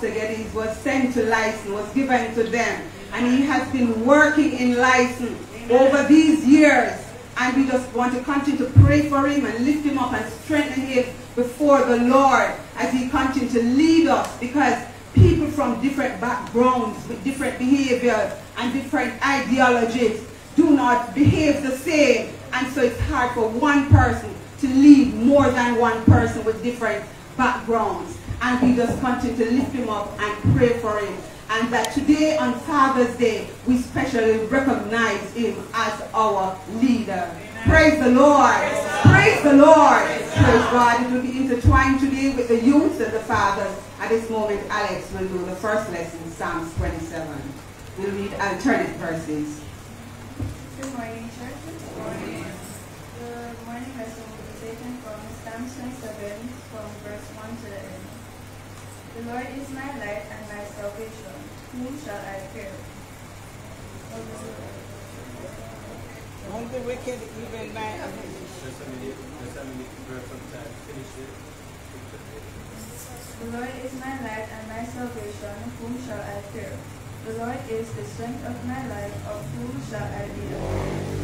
Pastor was sent to Lyssons, was given to them. And he has been working in Lyssons over these years. And we just want to continue to pray for him and lift him up and strengthen him before the Lord as he continues to lead us because people from different backgrounds with different behaviors and different ideologies do not behave the same. And so it's hard for one person to lead more than one person with different backgrounds. And we just continue to lift him up and pray for him. And that today on Father's Day, we specially recognize him as our leader. Praise the Lord. Praise the Lord. Praise God. It will be intertwined today with the youth and the fathers. At this moment, Alex will do the first lesson, Psalms 27. We'll read alternate verses. Good morning, church. Good morning. The morning lesson will be taken from Psalms 27, from verse 1 to the end. The Lord is my light and my salvation. Whom shall I fear? Won't the wicked even by Just a minute, just a minute, grab some time, finish it. The Lord is my light and my salvation. Whom shall I fear? The Lord is the strength of my life. Of whom shall I be afraid?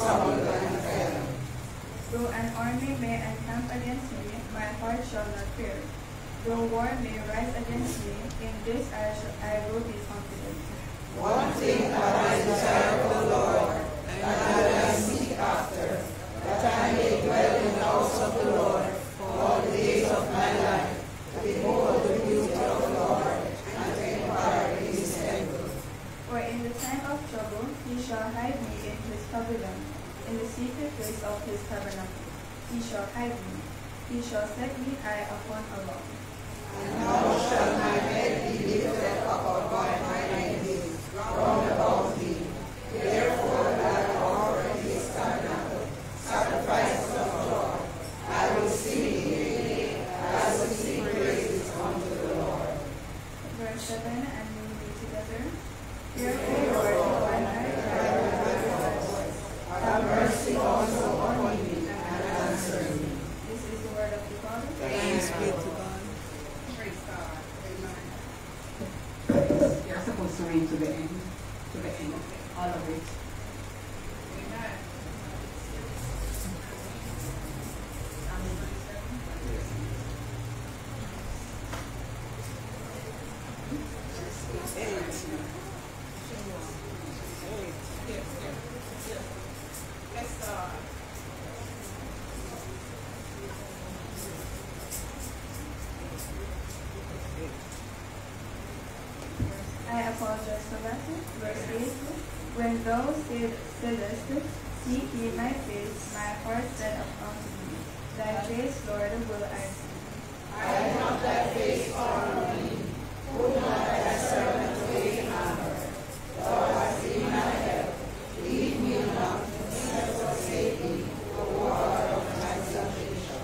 Though an army may encamp against me, my heart shall not fear. Though war may rise against me, in this I, shall, I will be confident. one thing I desire the Lord, and that I seek after, that I may dwell in the house of the Lord for all the days of my life, to behold the beauty of the Lord, and pavilion, in the secret place of his tabernacle. He shall hide me. He shall set me high upon a rock. And now shall my head be lifted up above my enemies round about me. Therefore I will offer in his tabernacle sacrifices of joy. I will sing gaily, I will sing praises unto the Lord. Verse 7, and we read together. Hear, O Lord, when I cry with my voice. Have mercy also upon me and answer me. This is the word of the Father. Thanks be to God. Praise God. Amen. You're supposed to read to the end, to the end, all of it. Amen. Yes, God. I apologize for that. Verse 8. When thou said, saidest, Seek ye my face, my heart said unto thee, Thy face, Lord, will I see. I have thy face on me. Put not thy servant away in anger. Thou hast been my help. Leave me not, neither forsake me, O God of my salvation.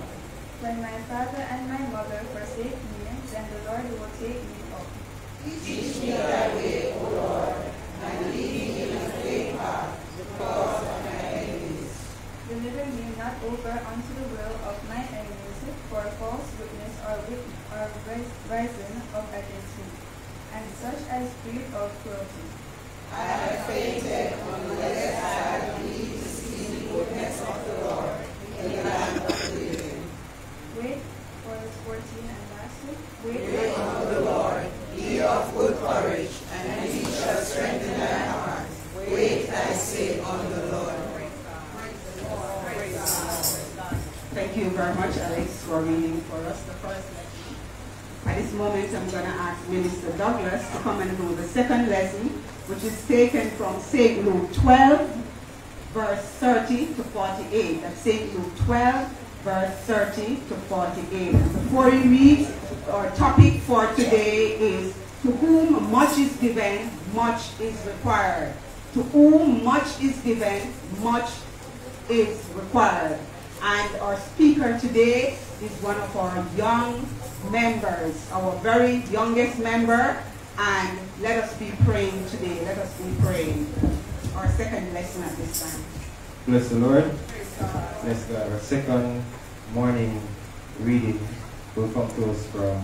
When my father and my mother forsake me, then the Lord will take me up. Teach me thy way, O Lord, and lead me in a straight path because of my enemies. Deliver me not over unto the will of my enemies, for false witness are, wit- are ris- risen up against me, and such as breathe of cruelty. I have fainted unless I believe to see the goodness of the Lord in the land of the living. Wait for verse 14 and lastly. Wait Wait on the Lord, be of good courage, and he shall strengthen thy heart. Wait, I say, on the Lord. Thank you very much, Alex, for reading for us the first lesson. At this moment, I'm going to ask Minister Douglas to come and do the second lesson, which is taken from St. Luke 12, verse 30 to 48. That's St. Luke 12, verse 30 to 48. And before we read, our topic for today is To whom much is given, much is required. To whom much is given, much is required. And our speaker today is one of our young members, our very youngest member. And let us be praying today. Let us be praying. Our second lesson at this time. Bless the Lord. Bless God. Our second morning reading will come to us from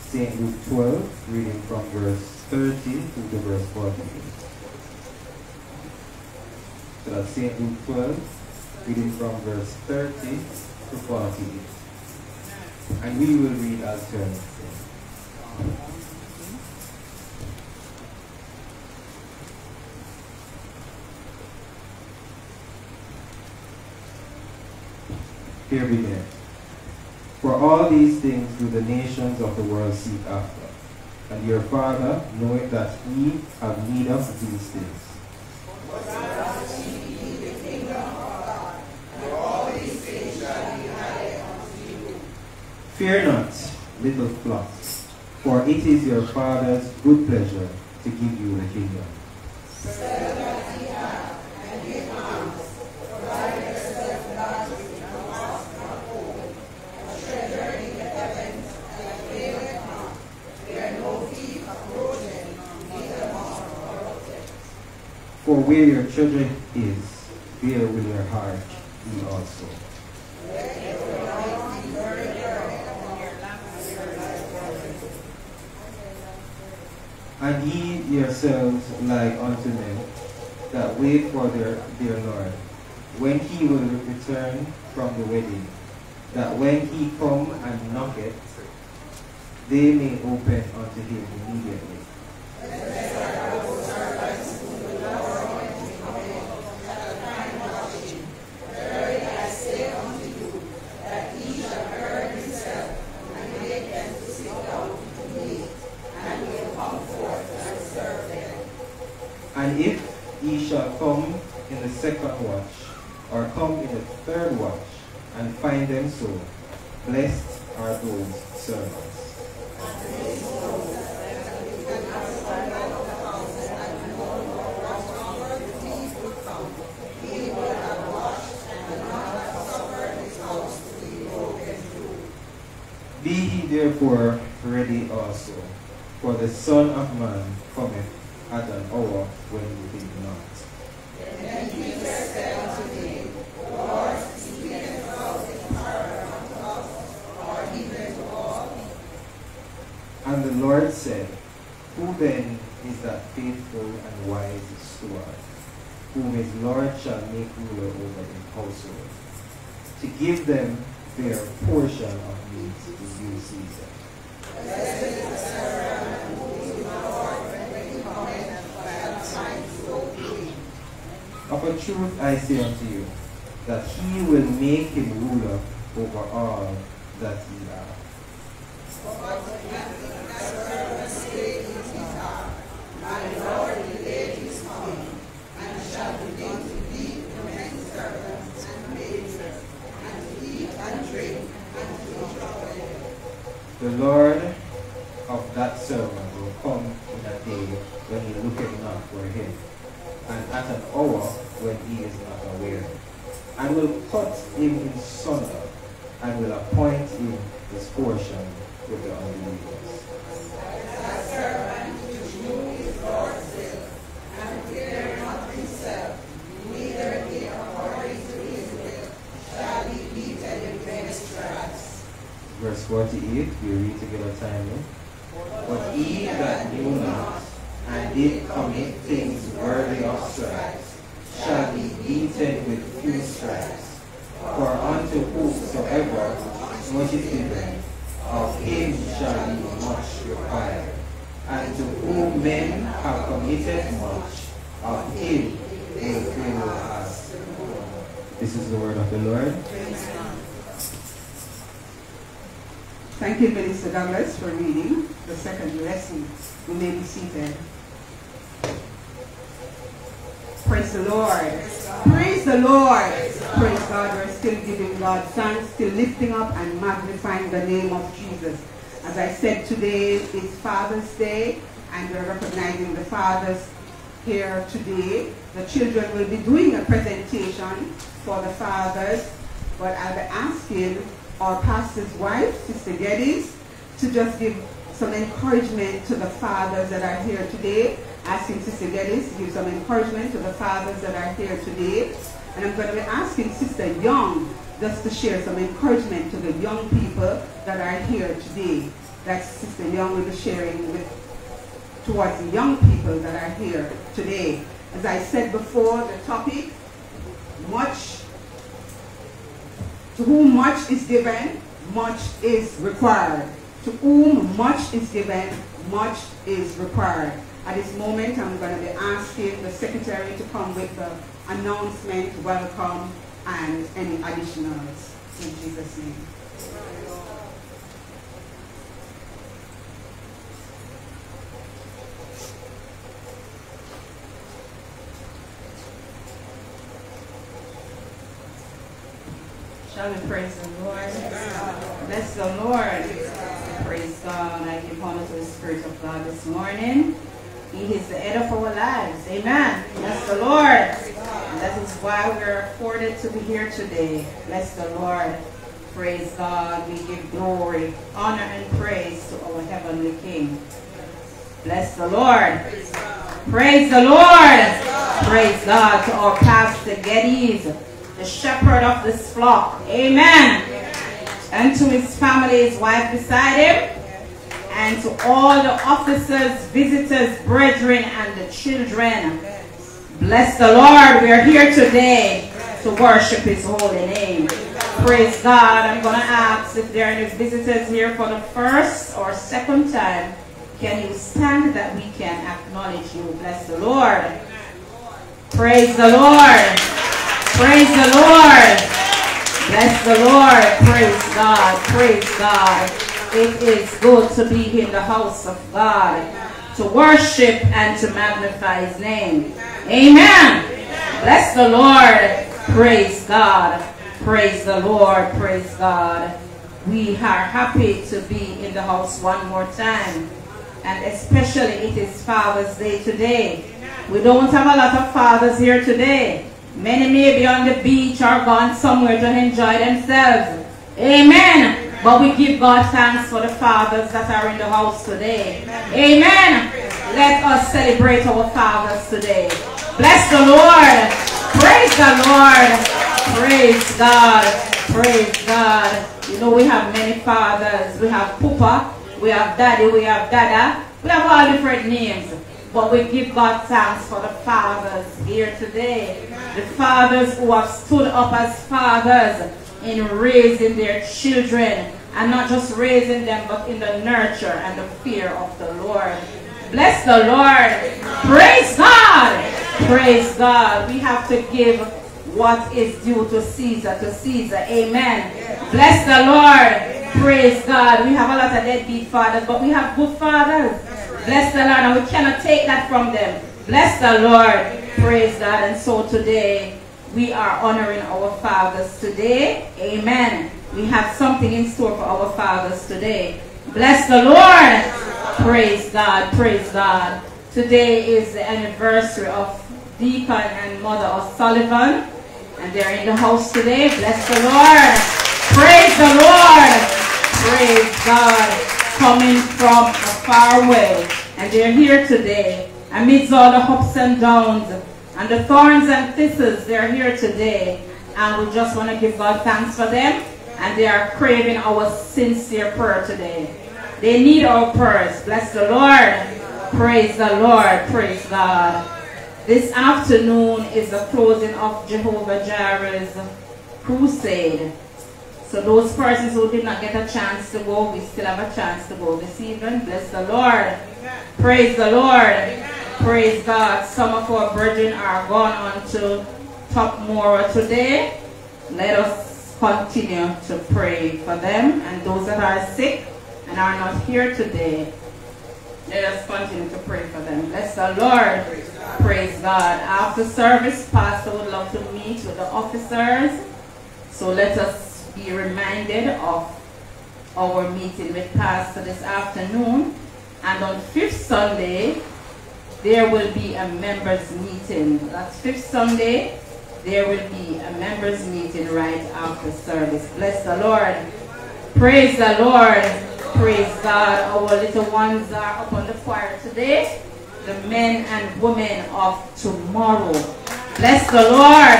St. Luke 12, reading from verse 30 to the verse 48. So that's St. Luke 12, reading from verse 30 to 40. And we will read as alternately. Here begin. For all these things do the nations of the world seek after, and your Father knoweth that ye have need of these things. Fear not, little flock, for it is your Father's good pleasure to give you the kingdom. For where your treasure is, there will your heart be also. And ye yourselves like unto men that wait for their, their Lord, when he will return from the wedding, that when he come and knocketh, they may open unto him immediately. And if ye shall come in the second watch, or come in the third watch, and find them so, blessed are those servants. Be ye therefore ready also, for the Son of Man God thanks, still lifting up and magnifying the name of Jesus. As I said, today is Father's Day, and we're recognizing the fathers here today. The children will be doing a presentation for the fathers, but I'll be asking our pastor's wife, Sister Geddes, to just give some encouragement to the fathers that are here today. Asking Sister Geddes to give some encouragement to the fathers that are here today. And I'm going to be asking Sister Young just to share some encouragement to the young people that are here today. That Sister Young will be sharing with towards the young people that are here today. As I said before, the topic, much to whom much is given, much is required. To whom much is given, much is required. At this moment, I'm going to be asking the secretary to come with the announcement, welcome, and any additionals. In Jesus' name. Shall we praise the Lord? Bless the Lord. Praise God. I give honor to the Spirit of God this morning. He is the head of our lives. Amen. Bless the Lord. And that is why we're afforded to be here today. Bless the Lord. Praise God. We give glory, honor, and praise to our Heavenly King. Bless the Lord. Praise the Lord. Praise God to our Pastor Geddes, the shepherd of this flock. Amen. And to his family, his wife beside him, and to all the officers, visitors, brethren, and the children. Bless the Lord. We are here today to worship his holy name. Praise God. I'm going to ask if there are any visitors here for the first or second time. Can you stand that we can acknowledge you? Bless the Lord. Praise the Lord. Praise the Lord. Bless the Lord. Praise God. Praise God. It is good to be in the house of God, to worship and to magnify his name. Amen. Bless the Lord. Praise God. Praise the Lord. Praise God. We are happy to be in the house one more time. And especially it is Father's Day today. We don't have a lot of fathers here today. Many may be on the beach or gone somewhere to enjoy themselves. Amen. But we give God thanks for the fathers that are in the house today. Amen. Let us celebrate our fathers today. Bless the Lord. Praise the Lord. Praise God. Praise God. You know we have many fathers. We have Papa. We have Daddy. We have Dada. We have all different names. But we give God thanks for the fathers here today. The fathers who have stood up as fathers in raising their children and not just raising them but in the nurture and the fear of the Lord. Bless the Lord. Praise God. Praise God. We have to give what is due to Caesar to Caesar. Amen. Bless the Lord. Praise God. We have a lot of deadbeat fathers, but we have good fathers. Bless the Lord. And we cannot take that from them. Bless the Lord. Praise God. And so today, we are honoring our fathers today. Amen. We have something in store for our fathers today. Bless the Lord. Praise God. Praise God. Today is the anniversary of Deacon and Mother O'Sullivan. And they're in the house today. Bless the Lord. Praise the Lord. Praise God. Coming from far away. And they're here today. Amidst all the ups and downs and the thorns and thistles, they're here today. And we just want to give God thanks for them. And they are craving our sincere prayer today. They need our prayers. Bless the Lord. Praise the Lord. Praise God. This afternoon is the closing of Jehovah Jireh's crusade. So those persons who did not get a chance to go, we still have a chance to go this evening. Bless the Lord. Praise the Lord. Praise God. Some of our brethren are going on to Top Mora today. Let us continue to pray for them and those that are sick and are not here today. Let us continue to pray for them. Bless the Lord. Praise God. After service, Pastor would love to meet with the officers. So let us be reminded of our meeting with Pastor this afternoon. And on fifth Sunday, there will be a members meeting. That's fifth Sunday. There will be a members meeting right after service. Bless the Lord. Praise the Lord. Praise God. Our little ones are up on the choir today. The men and women of tomorrow. Bless the Lord.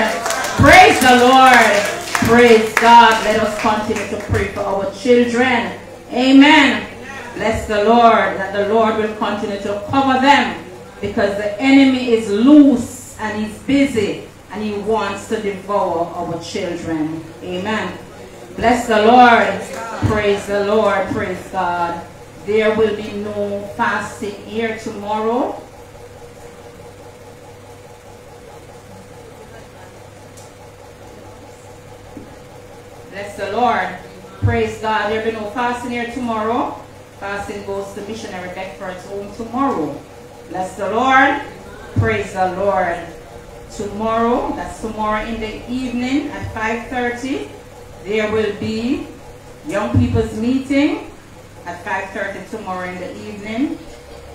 Praise the Lord. Praise God. Let us continue to pray for our children. Amen. Bless the Lord that the Lord will continue to cover them because the enemy is loose and he's busy and he wants to devour our children. Amen. Bless the Lord. Praise the Lord. Praise God. There will be no fasting here tomorrow. Bless the Lord. Praise God. There will be no fasting here tomorrow. Fasting goes to Missionary Beckford's home tomorrow. Bless the Lord. Praise the Lord. Tomorrow, that's tomorrow in the evening at 5.30, there will be young people's meeting at 5.30 tomorrow in the evening.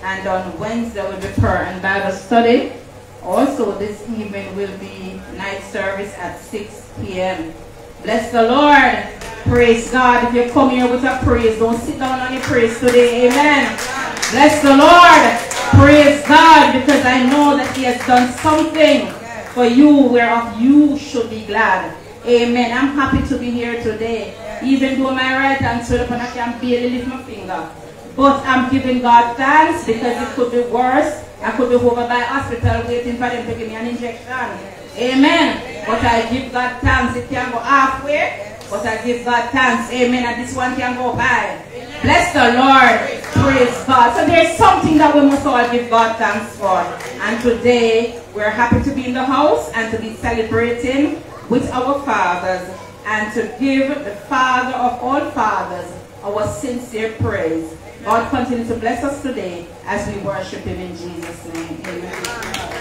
And on Wednesday will be prayer and Bible study. Also this evening will be night service at 6 p.m. Bless the Lord. Praise God. If you come here with a praise, don't sit down on your praise today. Amen. Bless the Lord. Praise God because I know that He has done something for you whereof you should be glad. Amen. I'm happy to be here today. Even though my right hand stood up and I can barely lift my finger. But I'm giving God thanks because it could be worse. I could be over by hospital waiting for them to give me an injection. Amen. But I give God thanks. It can go halfway. But I give God thanks. Amen. And this one can go by. Bless the Lord. Praise God. So there's something that we must all give God thanks for. And today we're happy to be in the house and to be celebrating with our fathers and to give the Father of all fathers our sincere praise. God continue to bless us today as we worship Him in Jesus' name. Amen.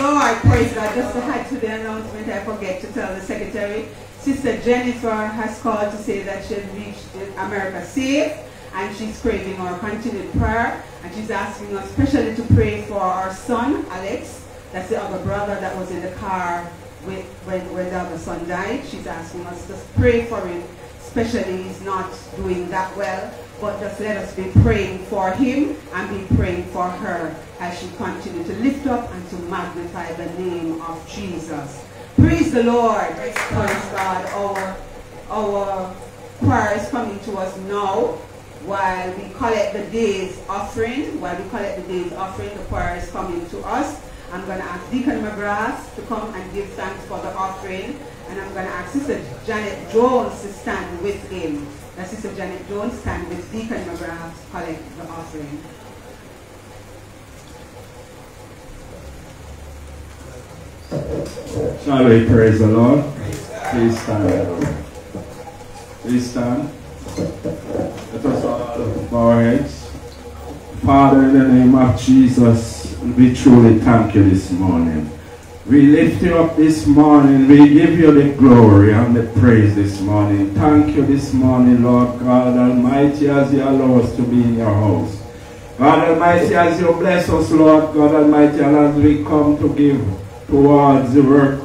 Oh, the Lord. Praise God. Just to add to the announcement, I forget to tell the secretary. Sister Jennifer has called to say that she has reached America safe and she's craving our continued prayer and she's asking us especially to pray for our son, Alex. That's the other brother that was in the car with, when, when the other son died. She's asking us to pray for him, especially he's not doing that well. But just let us be praying for him and be praying for her as she continues to lift up and to magnify the name of Jesus. Praise the Lord. Praise God. Our, our choir is coming to us now while we collect the day's offering. While we collect the day's offering, the choir is coming to us. I'm going to ask Deacon McGrath to come and give thanks for the offering. And I'm going to ask Sister Janet Jones to stand with him. Now, Sister Janet Jones stand with Deacon McGrath collect the offering. Shall we praise the Lord? Please stand. Please stand. Let us all bow our heads. Father, in the name of Jesus, we truly thank you this morning. We lift you up this morning. We give you the glory and the praise this morning. Thank you this morning, Lord God Almighty, as you allow us to be in your house. God Almighty, as you bless us, Lord God Almighty, and as we come to give towards the work.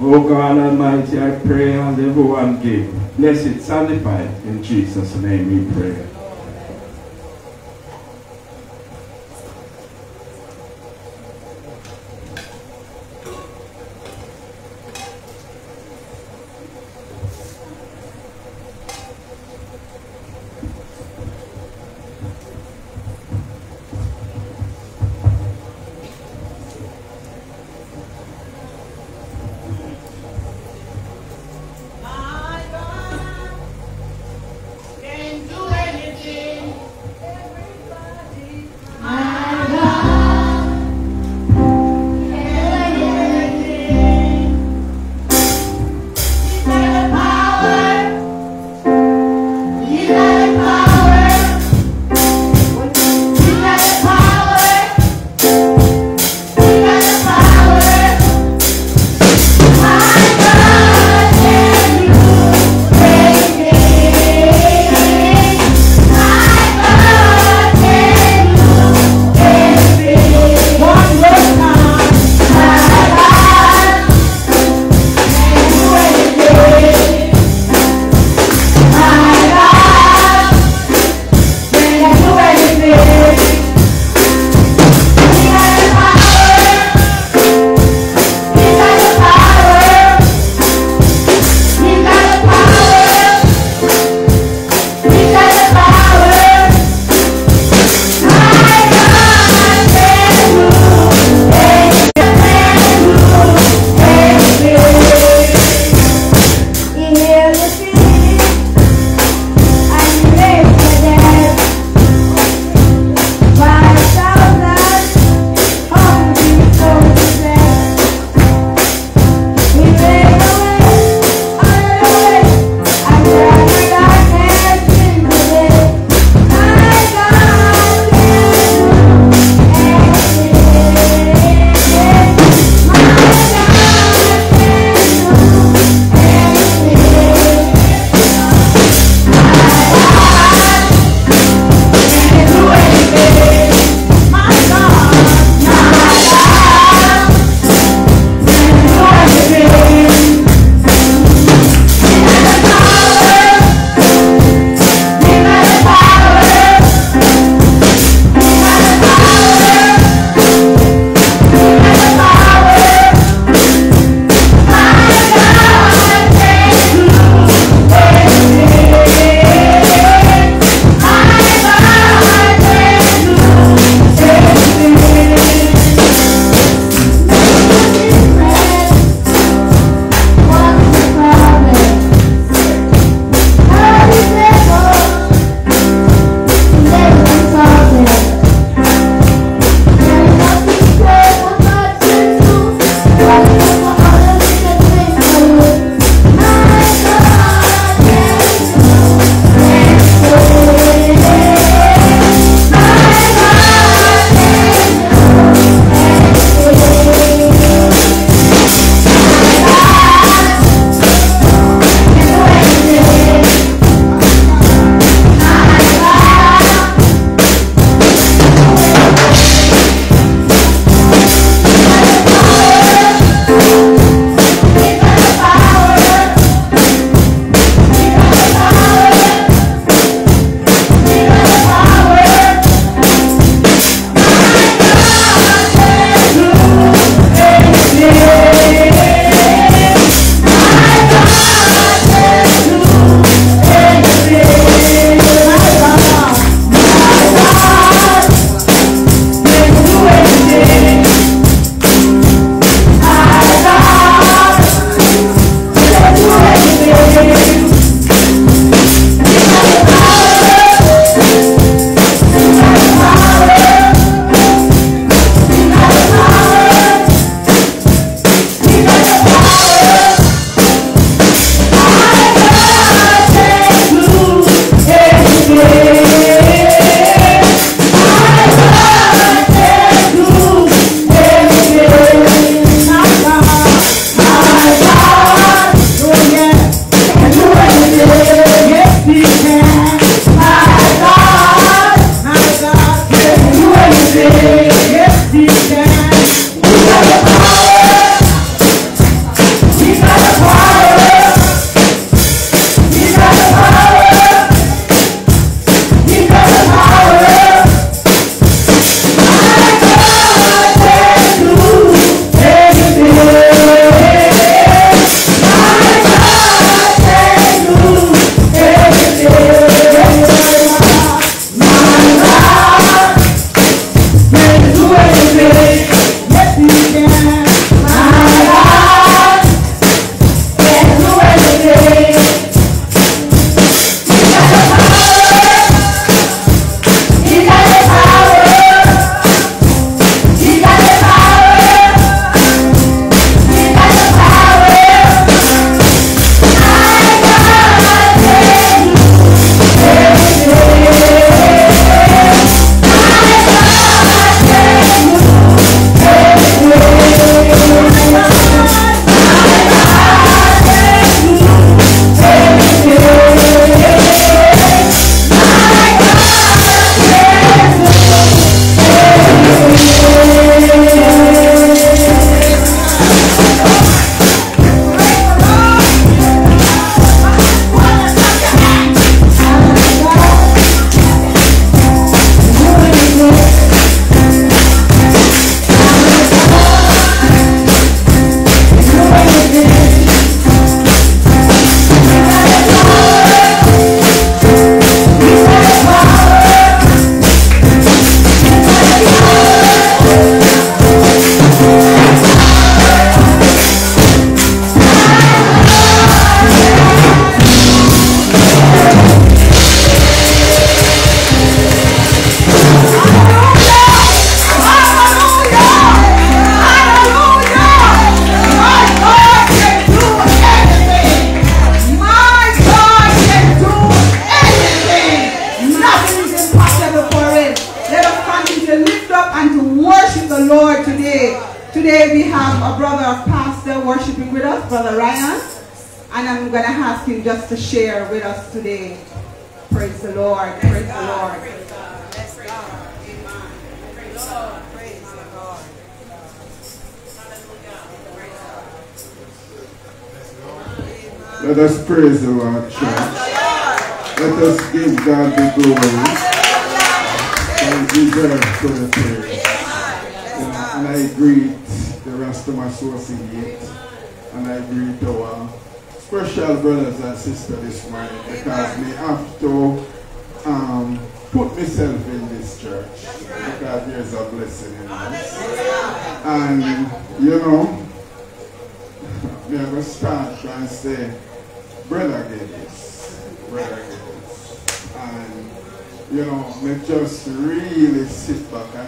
Oh God Almighty, I pray as everyone give. Bless it, sanctify it. In Jesus' name we pray.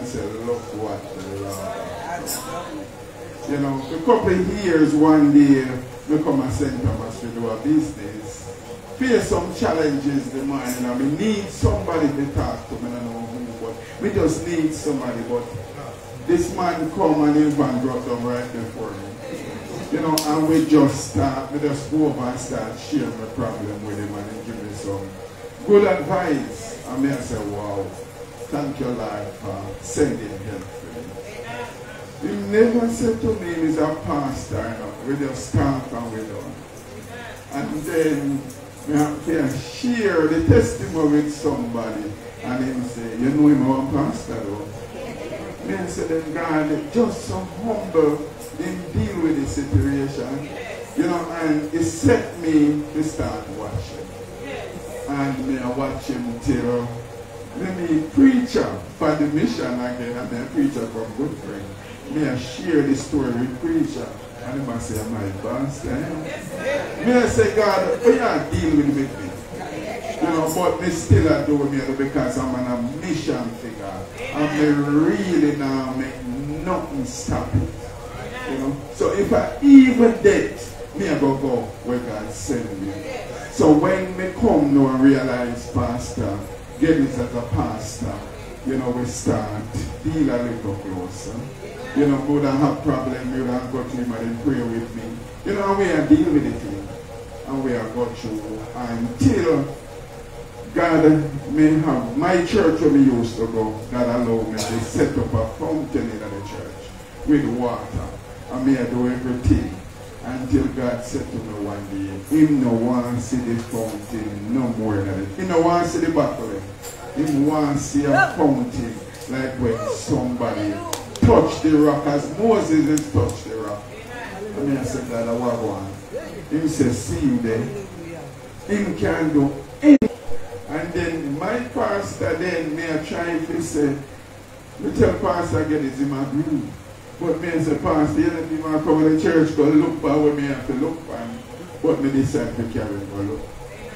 And say, look what the Lord. You know, a couple of years, one day, we come and St. Thomas to do a business. Face some challenges the morning and we need somebody to talk to. I don't know who, but we just need somebody. But this man come and his van brought them right before me. You know, and we just start, we just go over and start sharing the problem with him and give me some good advice. And me I say, wow, thank your life for sending for me. He never said to me he's a pastor, you we just talk and we done. And then we have to share the testimony with somebody and him say, you know him a pastor though. Me I say, then God, just so humble, him deal with the situation. You know, and he set me to start watching. And me I watch him till let me preacher for the mission again and then preacher from good friend. Me I share the story with preacher. And him I say, my boss, eh? Me I say, God, why you deal with me? You know, but me still do me because I'm on a mission figure. And me really now make nothing stop it. You know? So if I even dead, me I go go where God send me. So when me come now and realize, Pastor, get this as a pastor, you know, we start deal a little closer. You know, go and have problem, you don't go to him and pray with me. You know, we are dealing with it. And we are got you until God may have my church where we used to go, God allow me to set up a fountain in the church with water. And may I do everything until God said to me one day, him no want to see the fountain no more than it. He no want to see the buckle. Him want to see a fountain like when somebody touched the rock as Moses has touched the rock. I mean I said God I want one. Him say see you there. Him can do anything. And then my pastor then I try to say, me tell pastor again is him agree. But me a pastor, you know, me want come to church, go look for where me have to look for. But me decide to carry go look.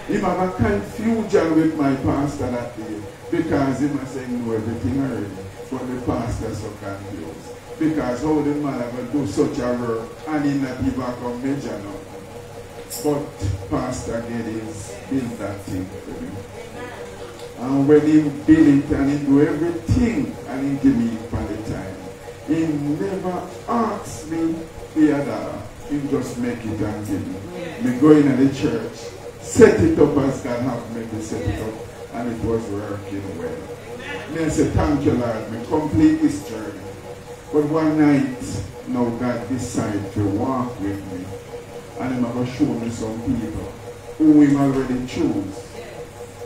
Him have a confusion with my pastor that day because him a say know everything already. But the pastor so confused. Because how the man ever do such a work and he not even come measure now. But Pastor Geddes built that thing for me. And when he built it and he do everything and he give me for the time. He never asked me the other. He just make it give me. Me go in the church, set it up as God have me to set it up, and it was working well. Me say, thank you Lord, me complete this journey. But one night, now God decided to walk with me. And He's going to show me some people who He already choose.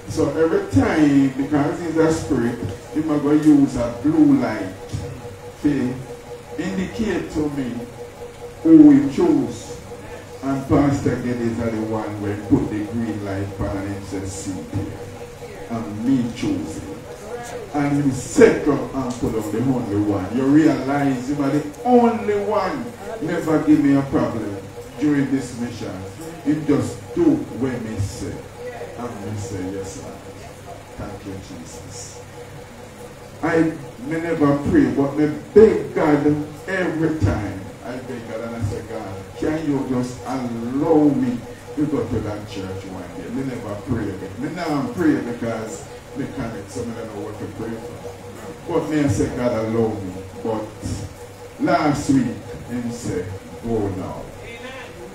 So every time, because He's a spirit, He's going to use a blue light to indicate to me who we choose. And Pastor Geddes are the one where put the green light on and he said, sit here. And me choose him. And he set up and put up the only one. You realize you are the only one never give me a problem during this mission. He just do what me say. And me say, yes, sir. Thank you, Jesus. I may never pray, but me beg God every time. I beg God and I say, God, can you just allow me to go to that church one day? Me never pray again. Me now pray because mechanic, so I don't know what to pray for. But me I say God allow me. But last week, him say, go now.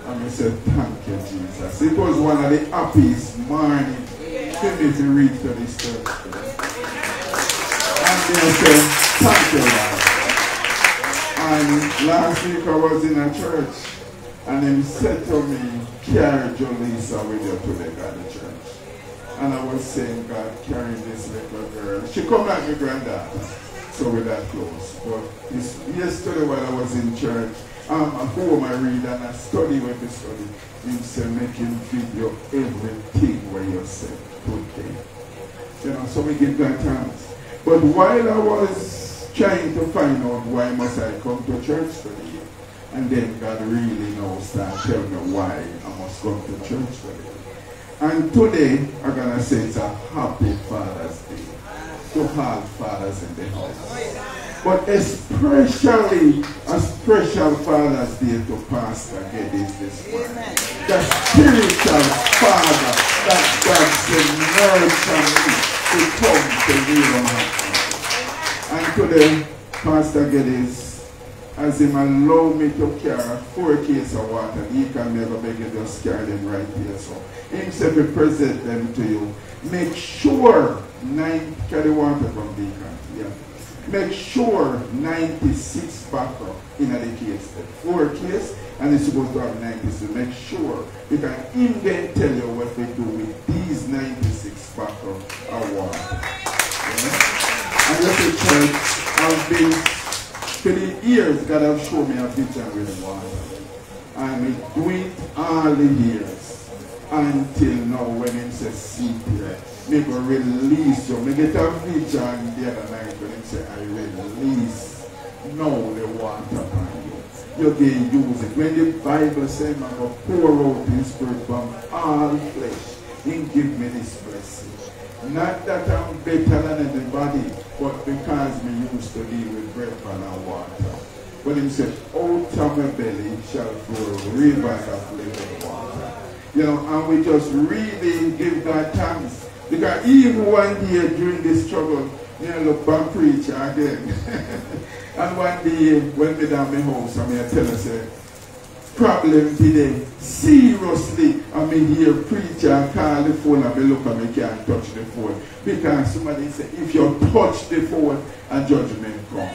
And I said, thank you, Jesus. It was one of the happiest morning for me to reach to this church. Thank you, And last week I was in a church and he said to me, carry Jolisa with you to the God church. And I was saying, God, carrying this little girl. She come like my granddaughter, so we're that close. But yesterday while I was in church, um, at home I read and I study when I study. He said, make him give you everything where you say today. You know, so we give God thanks. But while I was trying to find out why must I come to church today, and then God really knows that tell me why I must come to church today. And today, I'm going to say it's a happy Father's Day to all fathers in the house. But especially a special Father's Day to Pastor Geddes this morning. The spiritual father that God said, nurture me to And today, Pastor Geddes as him allow me to carry four cases of water, he can never make it just carry them right here. So him said we present them to you. Make sure nine carry water from Deacon. Yeah. Make sure 96 bottle in the case. Four case and it's supposed to have 96. Make sure because him then tell you what we do with these 96 of water. Yeah? And let church have been for the years, God have shown me a picture with water. And I do it all the years until now when He says, here. Me go release you. Me get a vision the other night when He say, I release now the water on you. You can use it. When the Bible says, I'm going to pour out His Spirit from all flesh, He give me this blessing. Not that I'm better than anybody, but because we used to deal with bread and water. But he said, out of my belly shall flow rivers of living water. You know, and we just really give God thanks. Because even one day during this struggle, you know, look back preacher again. and one day when we down my house, I mean, I tell us, problem today. Seriously, I mean here preacher call the phone and me look and me can't touch the phone. Because somebody say if you touch the phone a judgment come.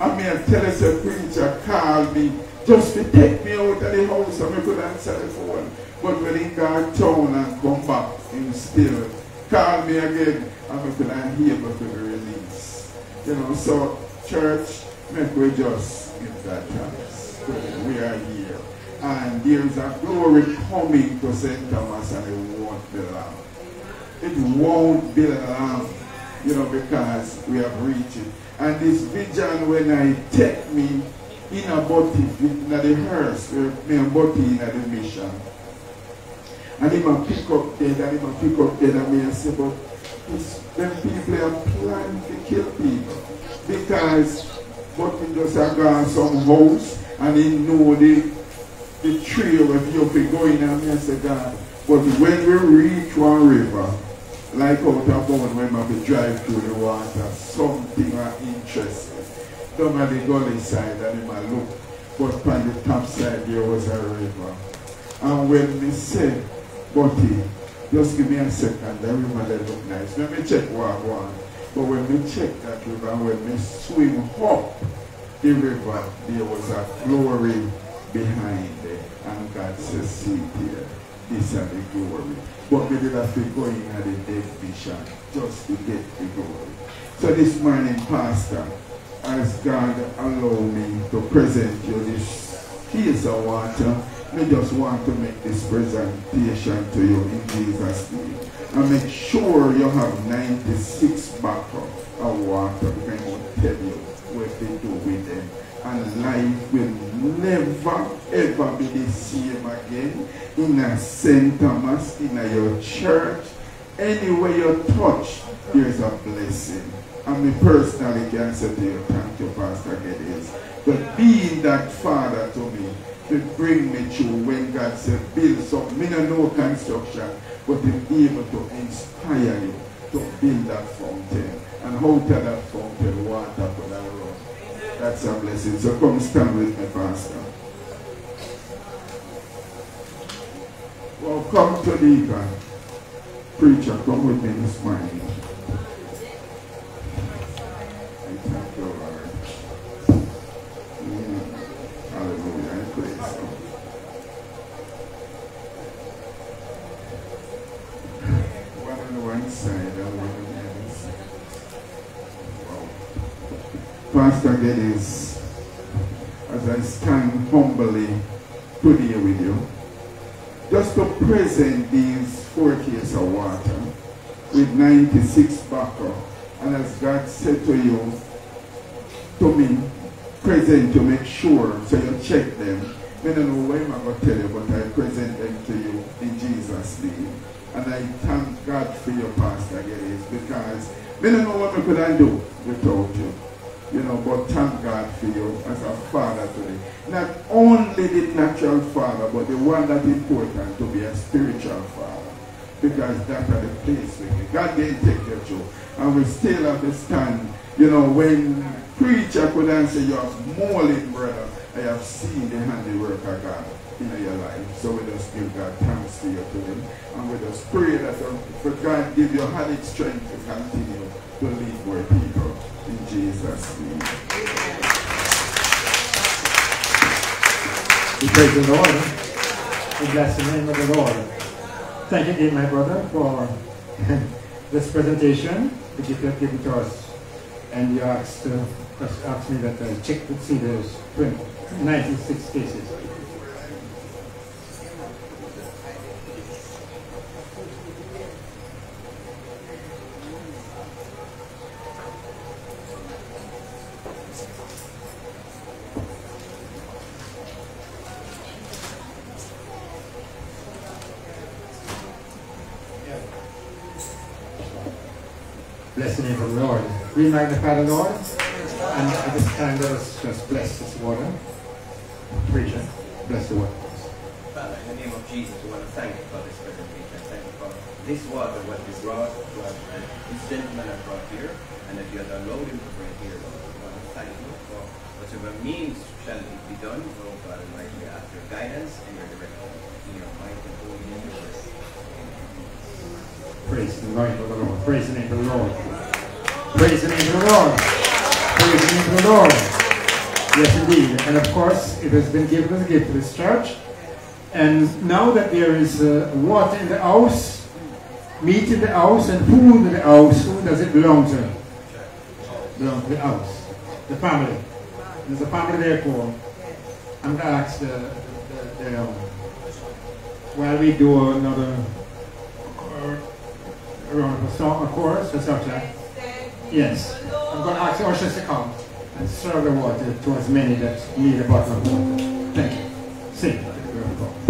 I mean I tell us a preacher call me just to take me out of the house and me could answer the phone. But when he got town and come back, he still call me again and me could not hear but the release. You know, so church, make we just give that we are here. And there is a glory coming to St. Thomas and it won't be long. It won't be long, you know, because we have reached it. And this vision when I take me in a body, in the hearse, uh, me and body in the mission. And he might pick up dead, and he might pick up dead, and me say, but this, them people are planning to kill people. Because but we just have gone some house and he know the, the trail of you be going and I say, God, but when we reach one river, like out of when we drive through the water, something are interesting. Down at the gully side and might look, but on the top side there was a river. And when we said, Buddy, just give me a second, the river look nice. Let me check what want. But when we check that river, when we swim up the river, there was a glory behind it. And God says, see here, this is the glory. But we did have to go in at the dead vision just to get the glory. So this morning, Pastor, as God allow me to present you this piece of water, I just want to make this presentation to you in Jesus' name. And make sure you have 96 bottles of water. To tell you what they do with them. And life will never ever be the same again in a St. Thomas, in a your church. Anywhere you touch, there's a blessing. And me personally can say to you, thank you, Pastor Geddes, for being that father to me, to bring me through when God said, build something. Me no construction, but to be able to inspire you to build that fountain. And out of that fountain, water. That's a blessing. So come stand with me, Pastor. Well, come to Deacon. Preacher, come with me this morning. I thank you, Lord. Mm. Hallelujah. I praise you. One on one side and one on the other side. Wow. Pastor Geddes, as I stand humbly today with you, just to present these four cases of water with 96 buckle. And as God said to you, to me, present to make sure, so you check them. I don't know when I'm going to tell you, but I present them to you in Jesus' name. And I thank God for your pastor, Geddes, because I don't know what I could I do without you. You know, but thank God for you as a father today. Not only the natural father, but the one that's important to be a spiritual father. Because that's the place you. God didn't take your job. And we still have to stand. You know, when preacher could answer, you have molded, brother. I have seen the handiwork of God in your life. So we just give God thanks for you today. And we just pray that uh, for God give you added strength to continue to lead more people. Jesus' name. We praise the Lord. We bless the name of the Lord. Thank you again, my brother, for this presentation which you have given to us. And you asked, uh, asked me that I check to see those 20, 96 cases. Bless the name of the We magnify the Lord. And at this time, let us just bless this water. Preacher, bless the water. Father, in the name of Jesus, we want to thank you for this presentation. Thank you for this water, what you brought, what uh, this gentleman has brought here, and that you have allowed him to bring here, Lord. We want to thank you for whatever means shall it be done, oh God Almighty, we ask your guidance and your direction in your mighty and holy name. we. Praise the name of the Lord. Praise the name of the Lord. Praise the name of the Lord. Praise the name of the Lord. Yes, indeed. And of course, it has been given as a gift to this church. And now that there is uh, water in the house, meat in the house, and food in the house, who does it belong to? Belong to the house, the family. There's a family there therefore. I'm going to ask the, the, the, um, while we do another round of a song, a chorus, or something. Yes. I'm going to ask the to come and serve the water to as many that need a bottle of water. Thank you. See Where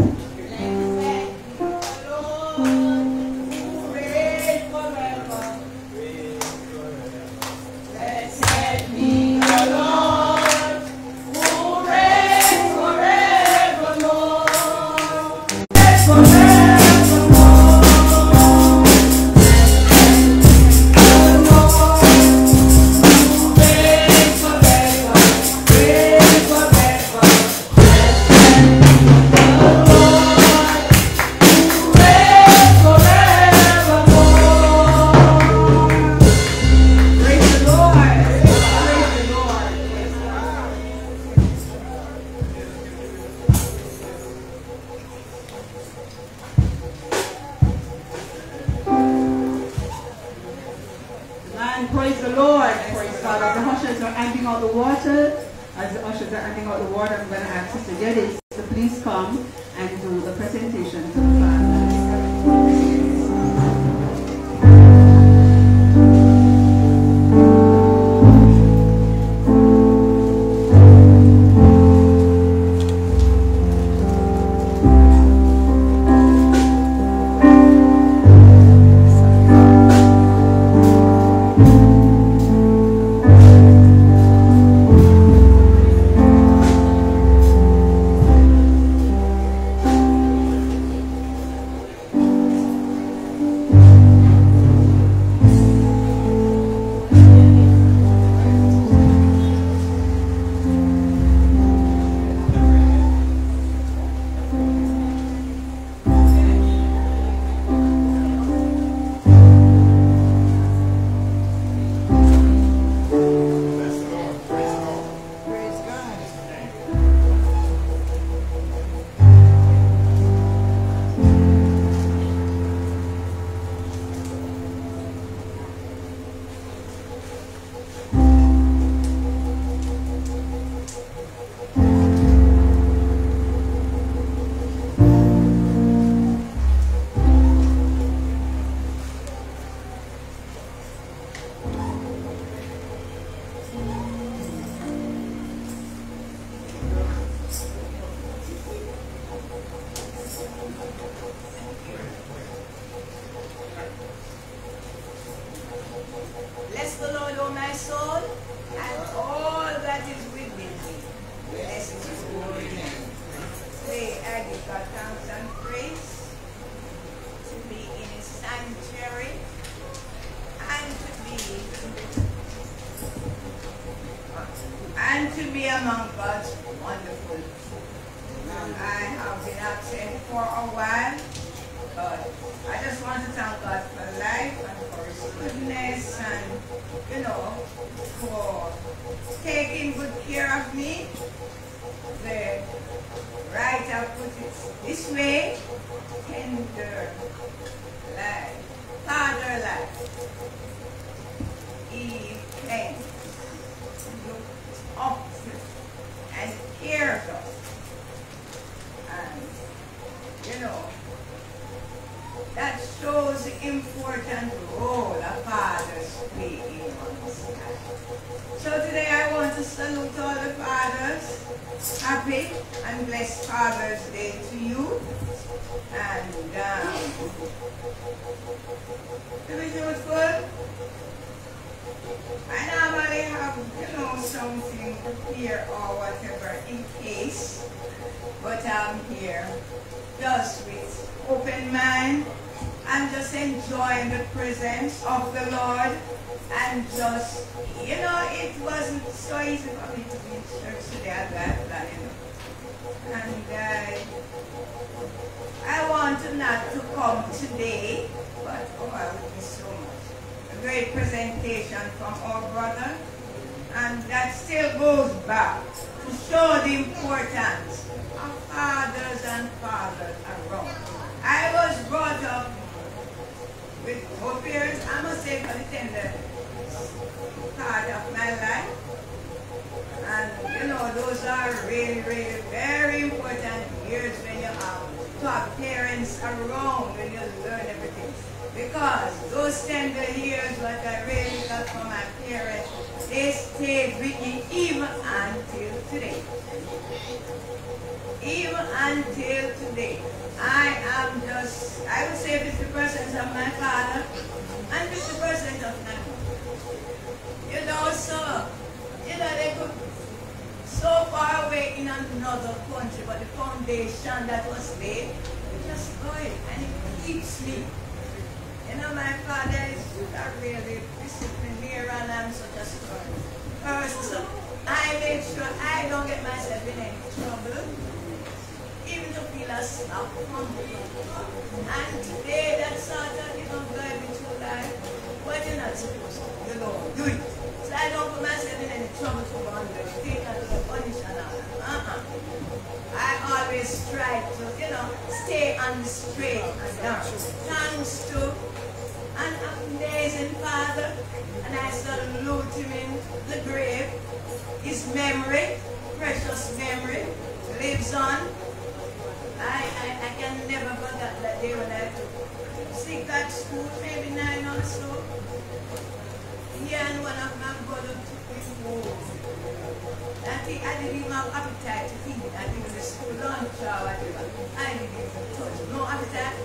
child like everybody. I ain't even to touch. No, I just said,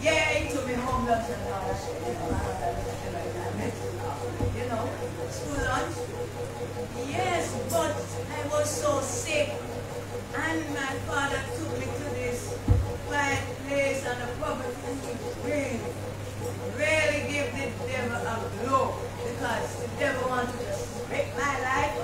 yeah, he took me home lunch and all that shit. You know, school lunch. Yes, but I was so sick. And my father took me to this quiet place and the public and he really, really gave the devil a blow because the devil wanted to just make my life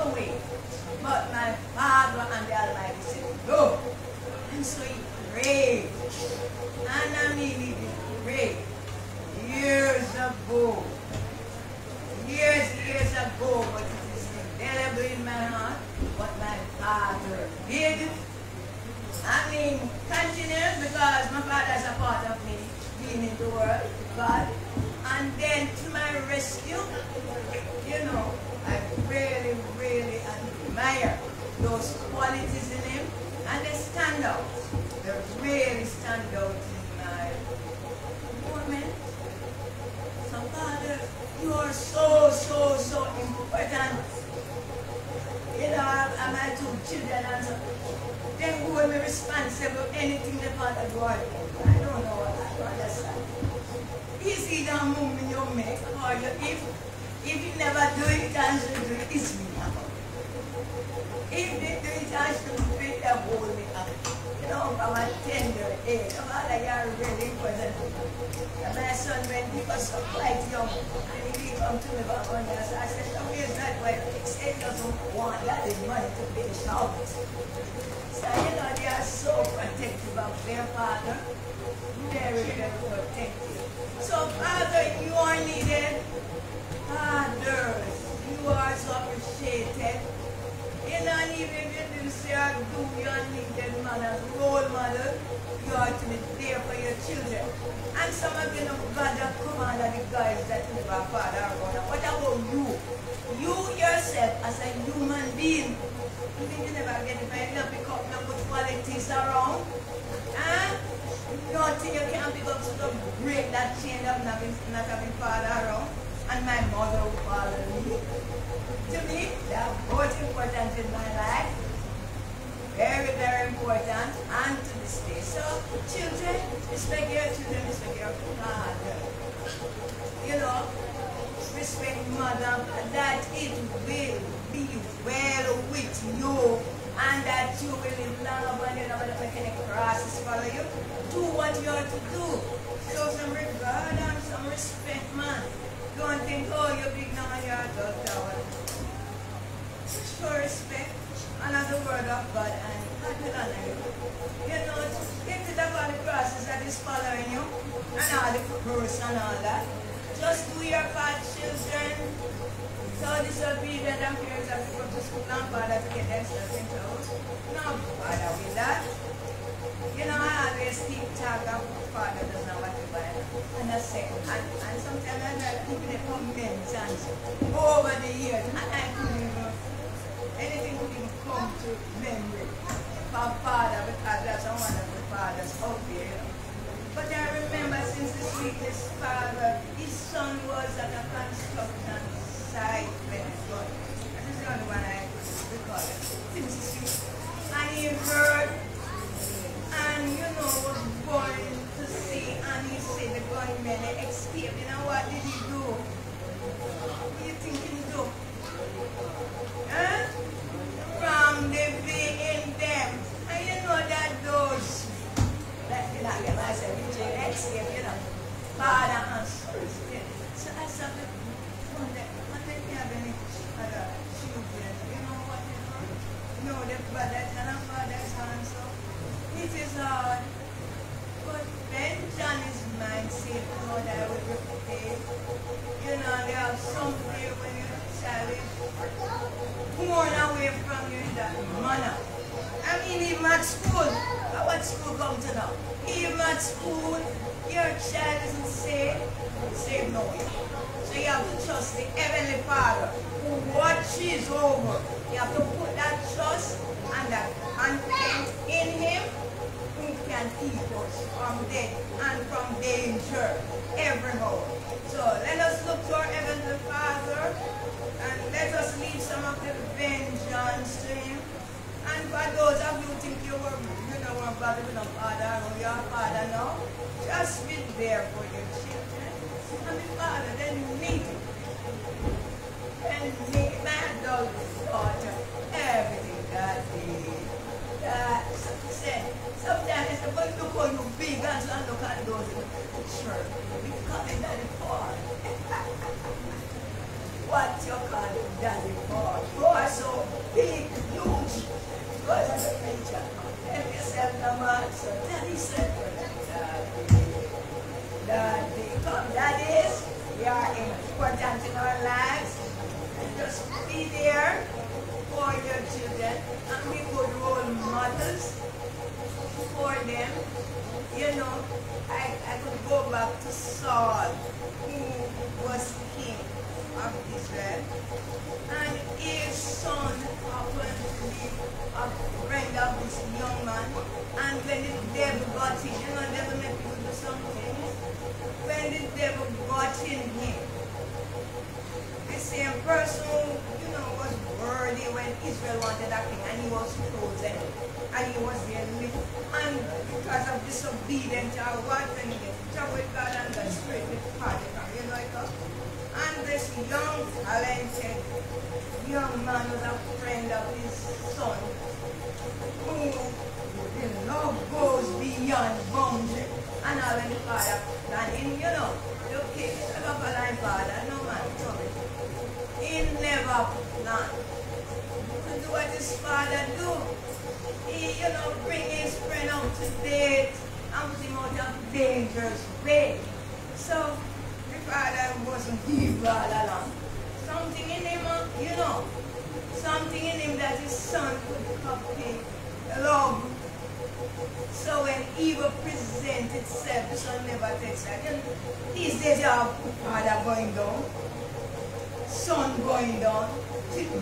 going down,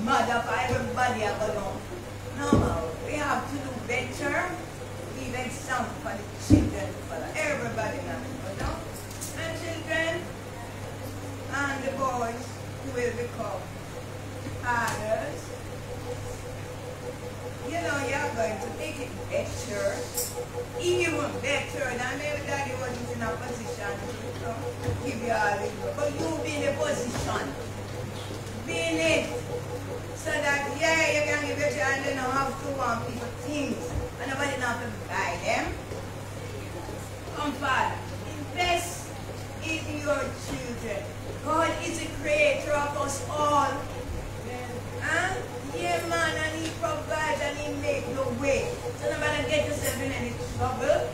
mother for everybody are going down. No, no, we have to do better. Give some for the children, for everybody now. You know? And children and the boys who will become fathers. You know, you're going to make it better, even better than maybe daddy wasn't in a position to give you all this. But you'll be in a position, be in it, so that, yeah, you can give your child, you know, have to want people things, and nobody not to buy them. Come, Father, invest in your children. God is a creator of us all. Huh? Yeah, man, and he provides and he make no way. So no matter get yourself in any trouble,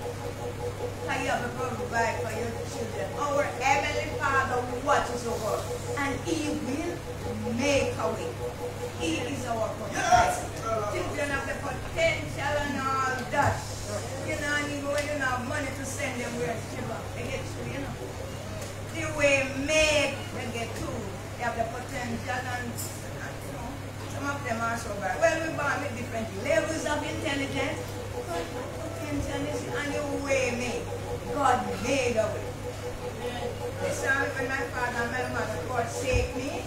you have to provide for your children. Our Heavenly Father watches over and he will make a way. He is our provider. Children have the potential and all that. You know, and even when you don't have money to send them where they get through, you know. The way make they get through. They have the potential and some of them are so bad. Well, we born with different levels of intelligence. But potential is and the way. God made of it. Listen, when my father and my mother forsake me,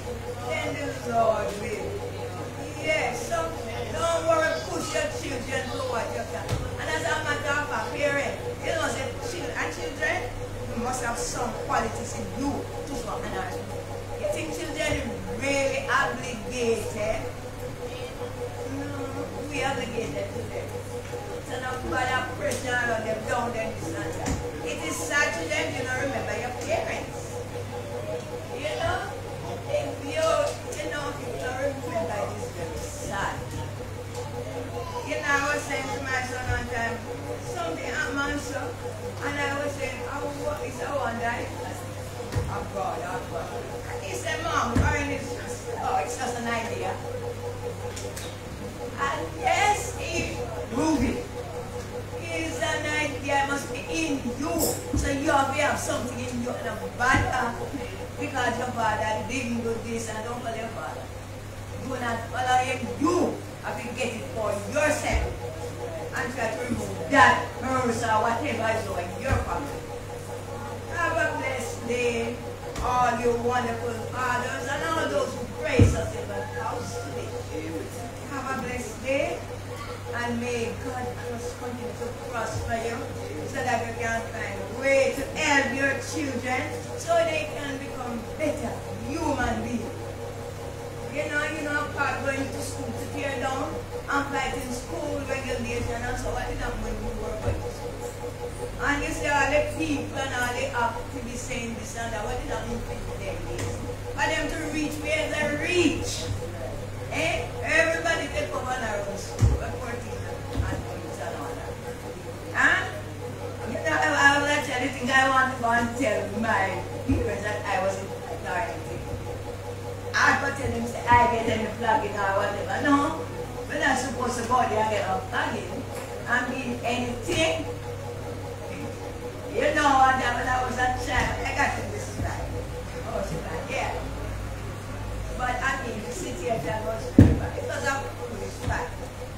then the Lord will. Yes, so don't worry, push your children to what you can. And as a matter of fact, parent, you know, say children and children, you must have some qualities in you to so analyze. You think children really obligated? No, we obligated to them. So now bother pressure on them down them this and that. It is sad to them, you don't remember your parents. You know? If you, you know, if you don't remember, it is very sad. You know, I was saying to my son one time, something happened, so, and I was saying, oh, what is I wonder? Oh God, oh God. And he said, Mom, Brian is just, oh, it's just an idea. And yes, he moving. It's it must be in you. So you have to have something in you and a bad because your father didn't do this and don't follow your father. Do not follow him. You have to get it for yourself and try to remove that curse or whatever is over your family. Have a blessed day, all you wonderful fathers and all those who praise us in the house today. Have a blessed day and may God just continue to prosper you so that you can find a way to help your children so they can become better human beings. You know, you know, part going to school to tear down and fighting school regulation and so what happen when you to school? And you see all the people and all the activists saying this and that, what did happen to them is? For them to reach where they reach. Eh? Everybody take over their own school, but 14 and police and all that. Huh? You know, I, I will tell you, I want to tell my parents that I was in authority. I go tell them, say, I get them flagging or whatever. No, we're not supposed to go there and get a flagging. I mean, anything. You know, when I was a child, I got to this right. Oh, she like, yeah. But I mean, It was.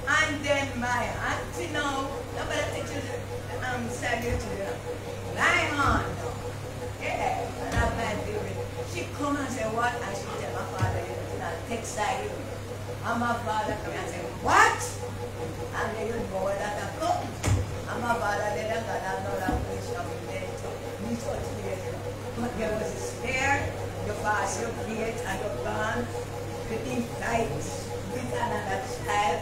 And then my auntie now, nobody teaches um, you to the nine on. Yeah, and met her. She come and say, what? And she tell my father, you know, take side. And my father come and say, what? And then you know that I come. And my father then I got another place from there to meet us here. But there was a spare you pass your plate and you gone to eat night with another child.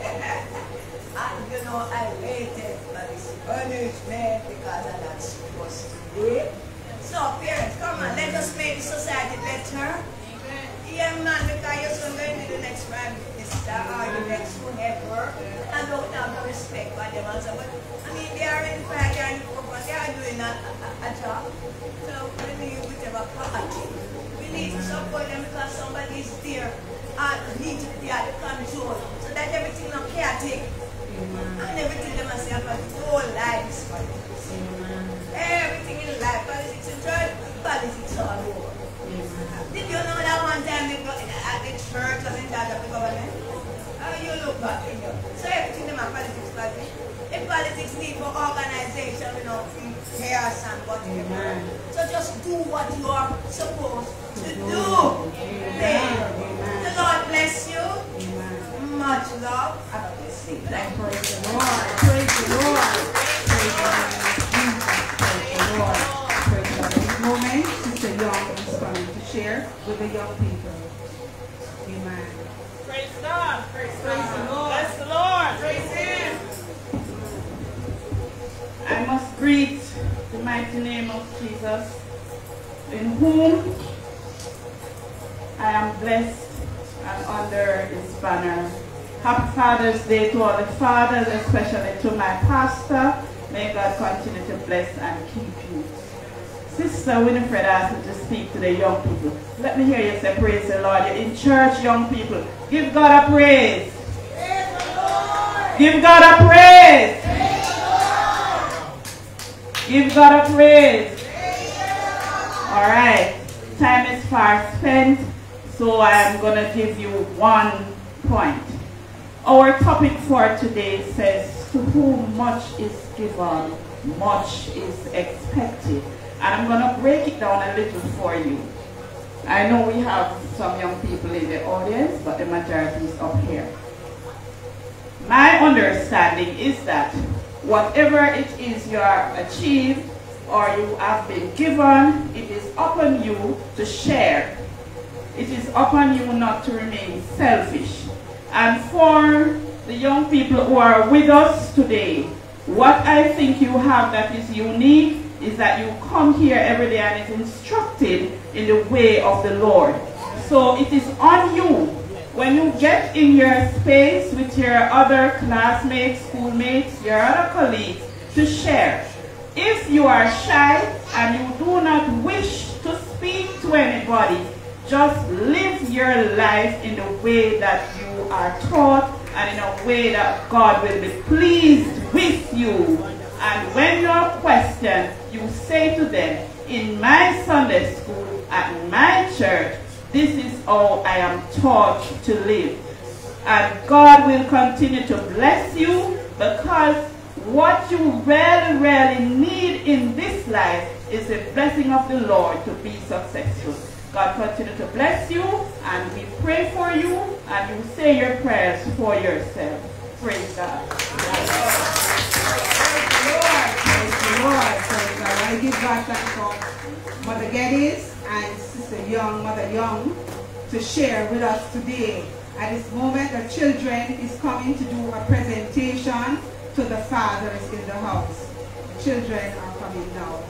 and you know, I waited for this punishment because I'm not supposed to. So parents, come on, let us make society better. Yeah, man, because you're going to the next prime minister or the next whoever, and don't have no respect for them and so, but I mean, they are in fact, they are, they are doing a, a, a job. So, I mean, whichever party, we need to support them because somebody is there and need to be at the control so that everything not chaotic. And everything they must have whole life is politics. Everything in life, politics in church, politics all over. Did you know that one time they uh, got at the church was in charge of the government? How you look back in you? So everything them are politics, politics. If politics need for organization, you know, chaos and whatever. So just do what you are supposed to do. Then, the Lord bless you. Much love. Have a blessed day. Thank you. Praise the Lord. Praise the Lord. Praise the Lord. Praise the Lord. Praise the Lord. This moment, Sister Young is coming to share with the young people. Amen. Praise God. Praise, Praise the Lord. Bless the Lord. Praise Him. I must greet the mighty name of Jesus, in whom I am blessed and under his banner. Happy Father's Day to all the fathers, especially to my pastor. May God continue to bless and keep you. Sister Winifred asked me to speak to the young people. Let me hear you say, Praise the Lord. You're in church, young people. Give God a praise. Give God a praise. Give God a praise. All right. Time is far spent, so I am going to give you one point. Our topic for today says, To whom much is given, much is expected. And I'm going to break it down a little for you. I know we have some young people in the audience, but the majority is up here. My understanding is that whatever it is you are achieved or you have been given, it is upon you to share. It is upon you not to remain selfish. And for the young people who are with us today, what I think you have that is unique is that you come here every day and is instructed in the way of the Lord. So it is on you when you get in your space with your other classmates, schoolmates, your other colleagues to share. If you are shy and you do not wish to speak to anybody, just live your life in the way that you are taught and in a way that God will be pleased with you. And when you're questioned, you say to them, in my Sunday school, at my church, this is how I am taught to live. And God will continue to bless you because what you really, really need in this life is the blessing of the Lord to be successful. God continue to bless you and we pray for you and you say your prayers for yourself. Praise God. Praise the Lord. Praise the Lord. Praise God. I give God thanks for Mother Geddes and Sister Young, Mother Young, to share with us today. At this moment, the children is coming to do a presentation to the fathers in the house. The children are coming now.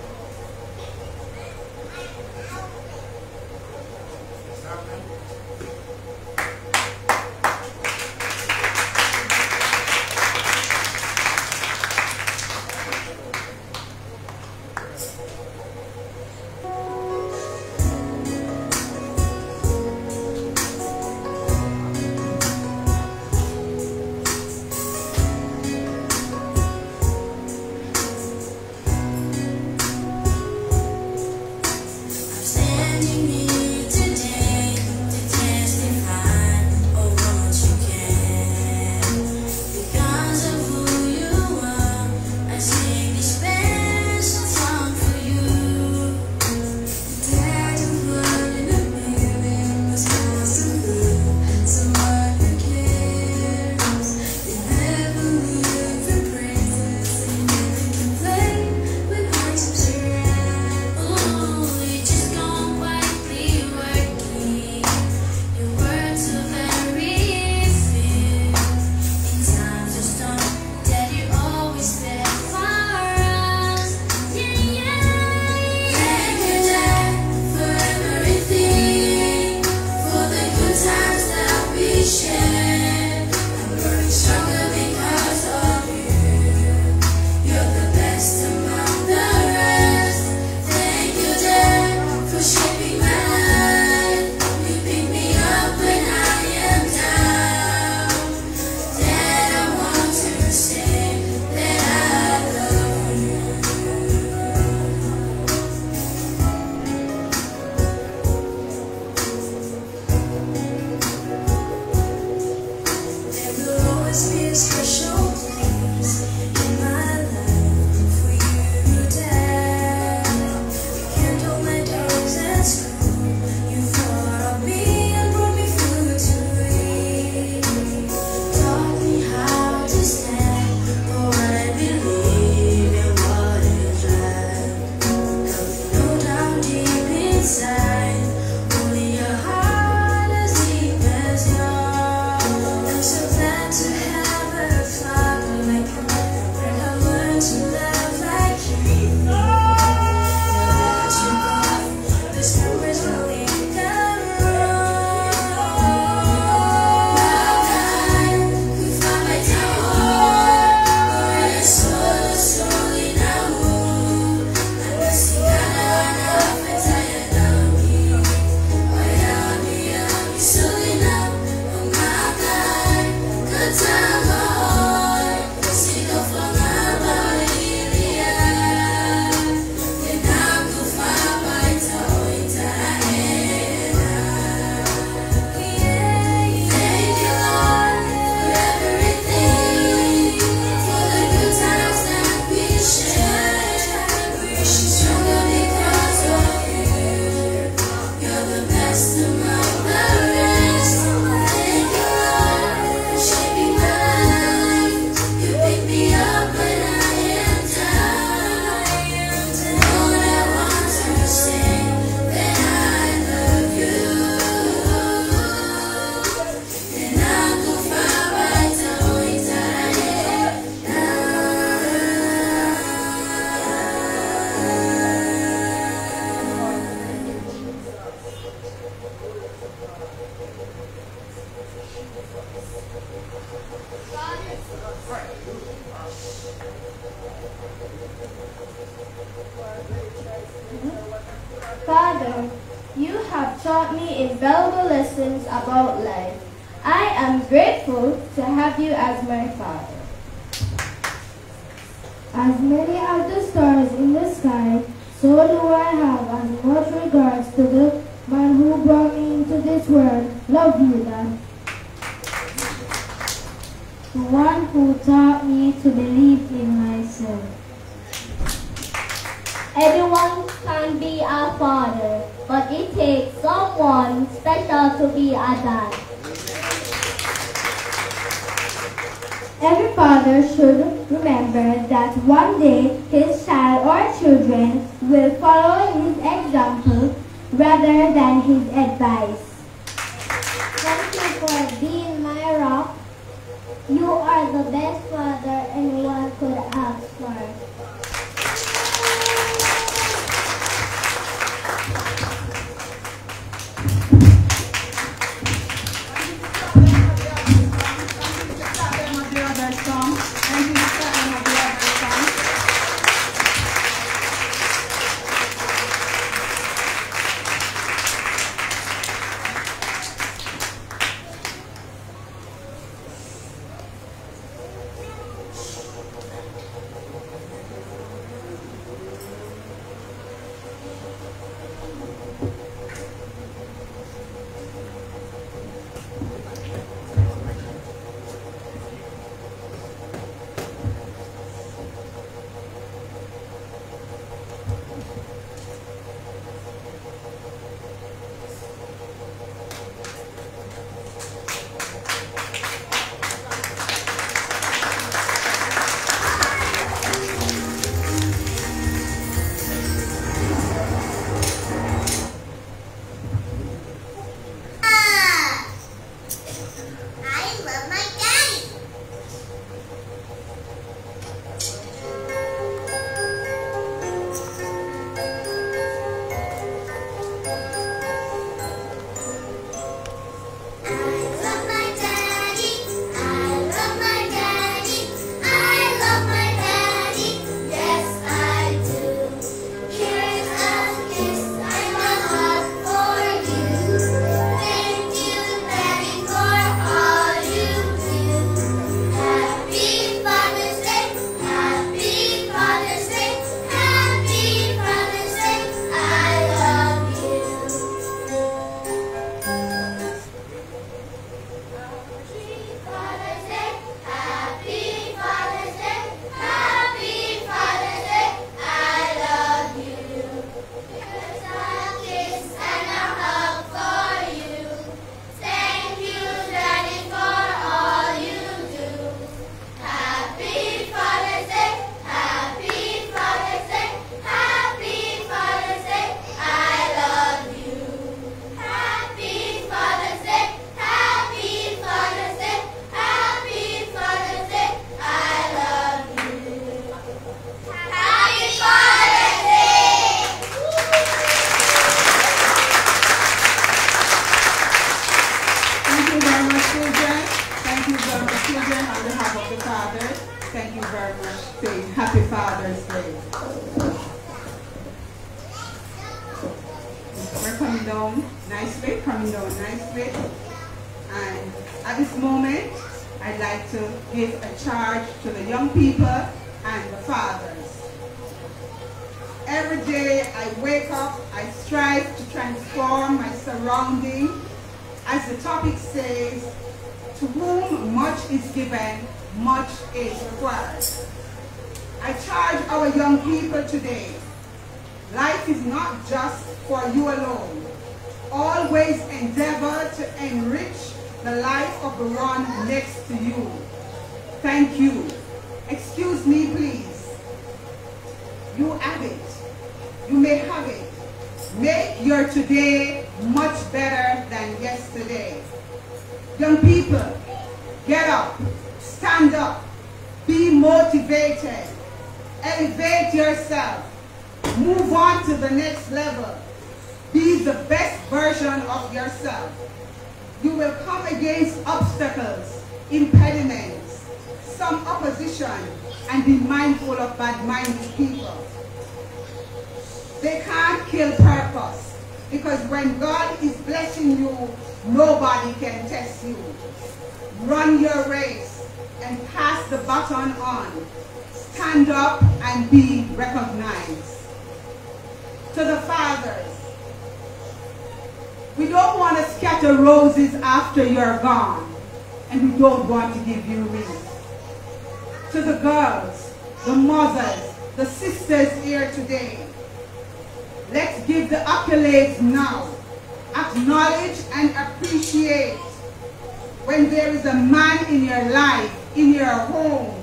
Life, in your home,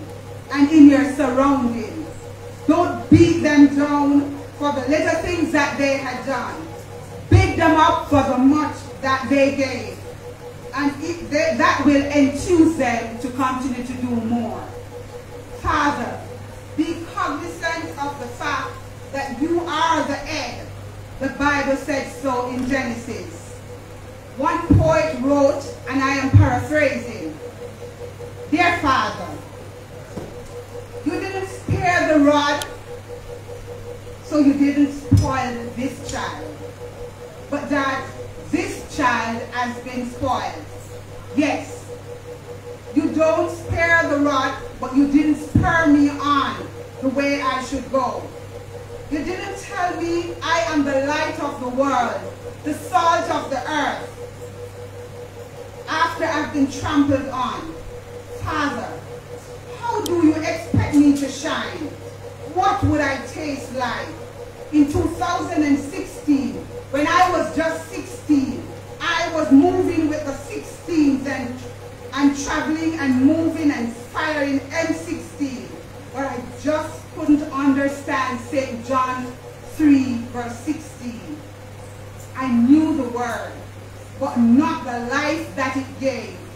and in your surroundings. Don't beat them down for the little things that they had done. Big them up for the much that they gave. And they, that will enthuse them to continue to do more. Father, be cognizant of the fact that you are the head. The Bible said so in Genesis. One poet wrote, and I am paraphrasing, Dear Father, you didn't spare the rod, so you didn't spoil this child. But that this child has been spoiled. Yes, you don't spare the rod, but you didn't spur me on the way I should go. You didn't tell me I am the light of the world, the salt of the earth, after I've been trampled on. Father, how do you expect me to shine? What would I taste like? In 2016, when I was just 16, I was moving with the 16s and, and traveling and moving and firing M16. But I just couldn't understand St. John 3 verse 16. I knew the word, but not the life that it gave.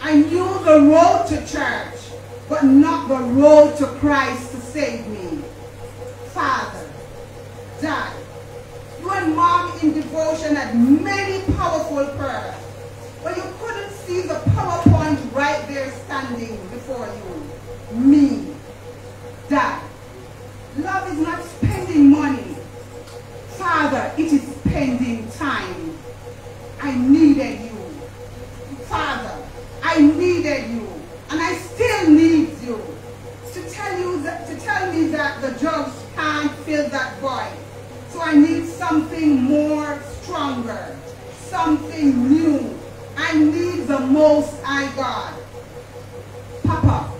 I knew the road to church, but not the road to Christ to save me. Father, Dad, you and Mom in devotion had many powerful prayers, but you couldn't see the PowerPoint right there standing before you. Me, Dad. Love is not spending money. Father, it is spending time. I needed you. Father, I needed you. And I still need you. To tell you that to tell me that the drugs can't fill that void. So I need something more stronger. Something new. I need the most I got. Papa,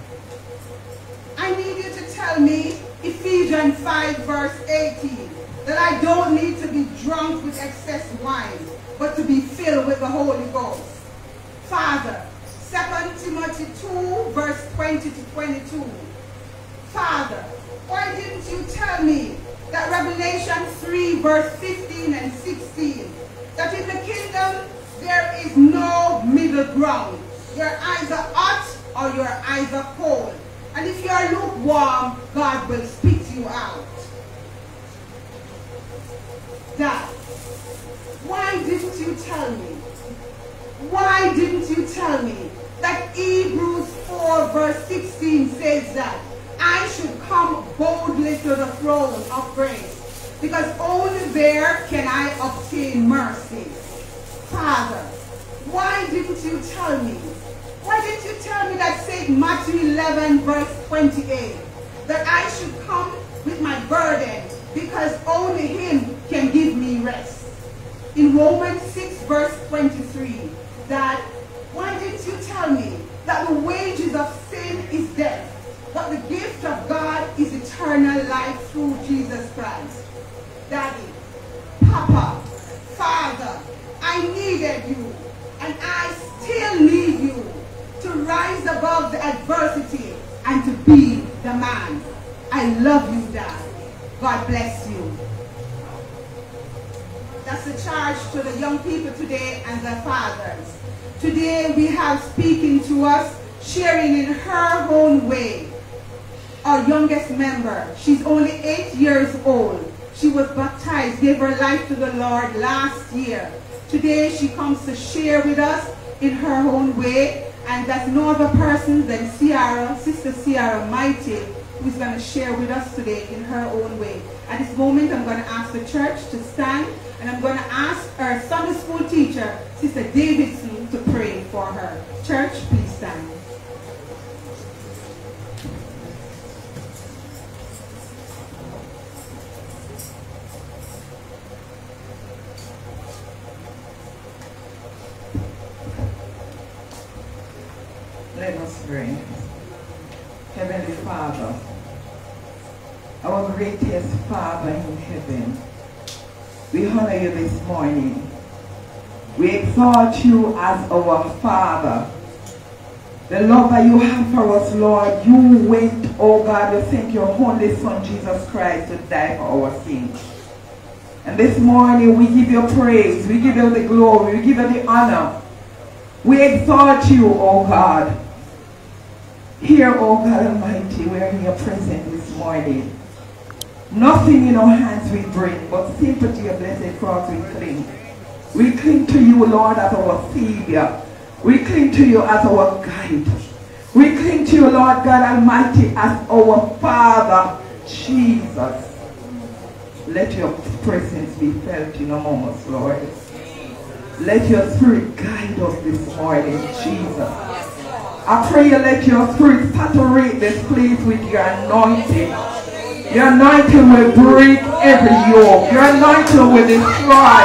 I need you to tell me Ephesians 5 verse 18 that I don't need to be drunk with excess wine, but to be filled with the Holy Ghost. Father, 2 Timothy 2 verse 20 to 22. Father, why didn't you tell me that Revelation 3 verse 15 and 16, that in the kingdom there is no middle ground. Your eyes are hot or you're either cold. And if you're lukewarm, God will spit you out. Dad, why didn't you tell me? Why didn't you tell me that Hebrews 4 verse 16 says that I should come boldly to the throne of grace because only there can I obtain mercy. Father, why didn't you tell me? Why didn't you tell me that St. Matthew 11 verse 28 that I should come with my burden because only him can give me rest. In Romans 6 verse 23 that why didn't you tell me that the wages of sin is death but the gift of God is eternal life through Jesus Christ. Daddy, Papa, Father, I needed you and I still need you to rise above the adversity and to be the man. I love you, Dad. God bless you. That's the charge to the young people today and their fathers. Today we have speaking to us, sharing in her own way. Our youngest member, she's only eight years old. She was baptized, gave her life to the Lord last year. Today she comes to share with us in her own way, and that's no other person than Ciara, Sister Ciara Mighty, who is going to share with us today in her own way. At this moment, I'm going to ask the church to stand And I'm going to ask our Sunday school teacher, Sister Davidson, to pray for her. Church, please stand. Let us pray. Heavenly Father, our greatest Father in heaven, we honor you this morning. We exalt you as our Father. The love that you have for us, Lord, you went, oh God, you sent your only Son, Jesus Christ, to die for our sins. And this morning we give you praise, we give you the glory, we give you the honor. We exalt you, oh God. Here, oh God Almighty, we are in your presence this morning. Nothing in our hands we bring, but sympathy your blessed cross we cling. We cling to you, Lord, as our Savior. We cling to you as our guide. We cling to you, Lord God Almighty, as our Father, Jesus. Let your presence be felt in our moments, Lord. Let your spirit guide us this morning, Jesus. I pray you let your spirit saturate this place with your anointing. Your anointing will break every yoke. Your anointing will destroy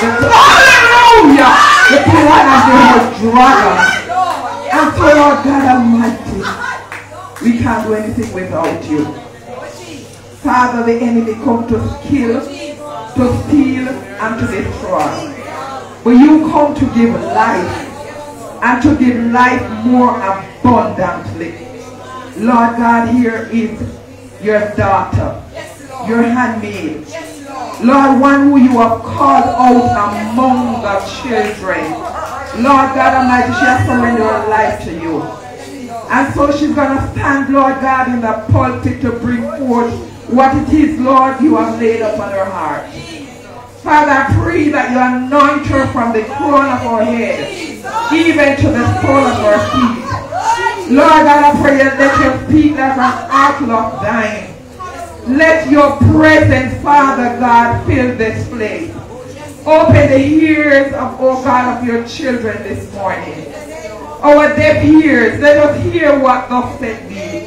the hallelujah, the plan of the whole dragon. And so, Lord God Almighty, we can't do anything without you. Father, the enemy come to kill, to steal, and to destroy. But you come to give life and to give life more abundantly. Lord God, here is your daughter, your handmaid. Lord, one who you have called out among the children. Lord God Almighty, she has surrendered her life to you. And so she's going to stand, Lord God, in the pulpit to bring forth what it is, Lord, you have laid upon her heart. Father, I pray that you anoint her from the crown of her head, even to the sole of her feet. Lord God, I pray that let your speak as an of thine. Let your presence, Father God, fill this place. Open the ears of, oh God, of your children this morning. Our deaf ears, let us hear what thus said thee.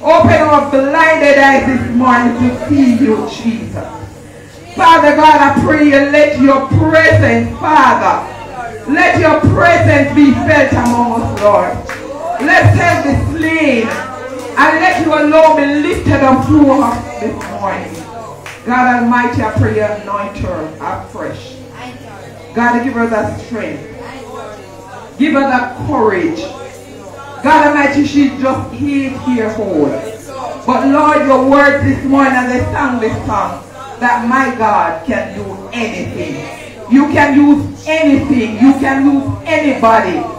Open our blinded eyes this morning to see you, Jesus. Father God, I pray you let your presence, Father, let your presence be felt among us, Lord. Help be slain and let your Lord be lifted up through us this morning. God Almighty, I pray you anoint her afresh. God, give her that strength. Give her that courage. God Almighty, she just can't hear whole. But Lord, your word this morning as they sang this song, that my God can do anything. You can use anything. You can use anybody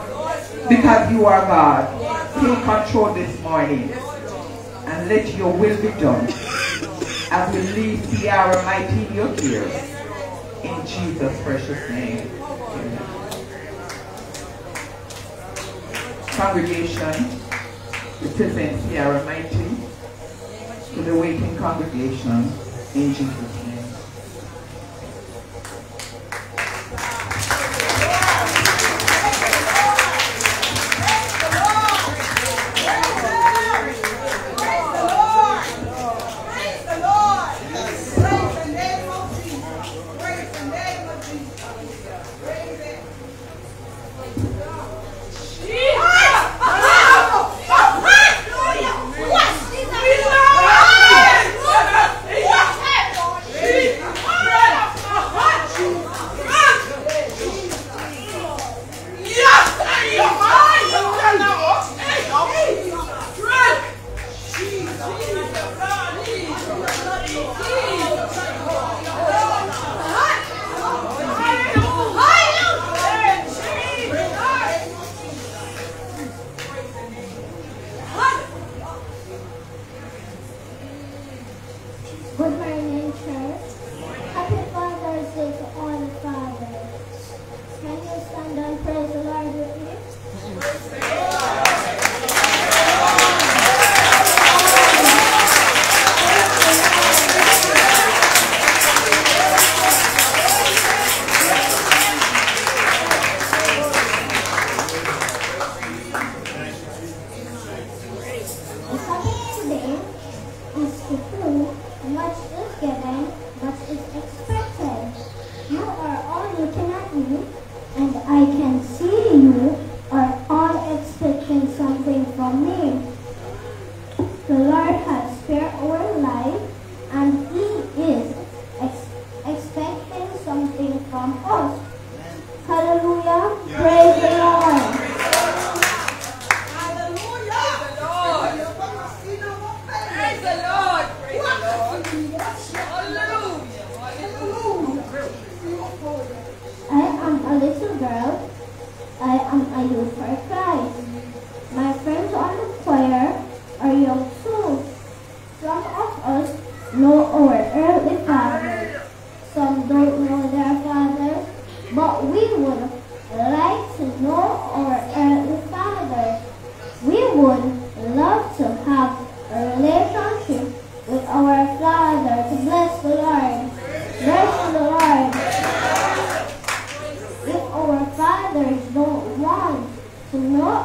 because you are God. Take control this morning and let your will be done as we leave Ciara mighty in your care. In Jesus' precious name. Amen. Congregation, we present Ciara mighty to the waiting congregation in. Jesus!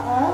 To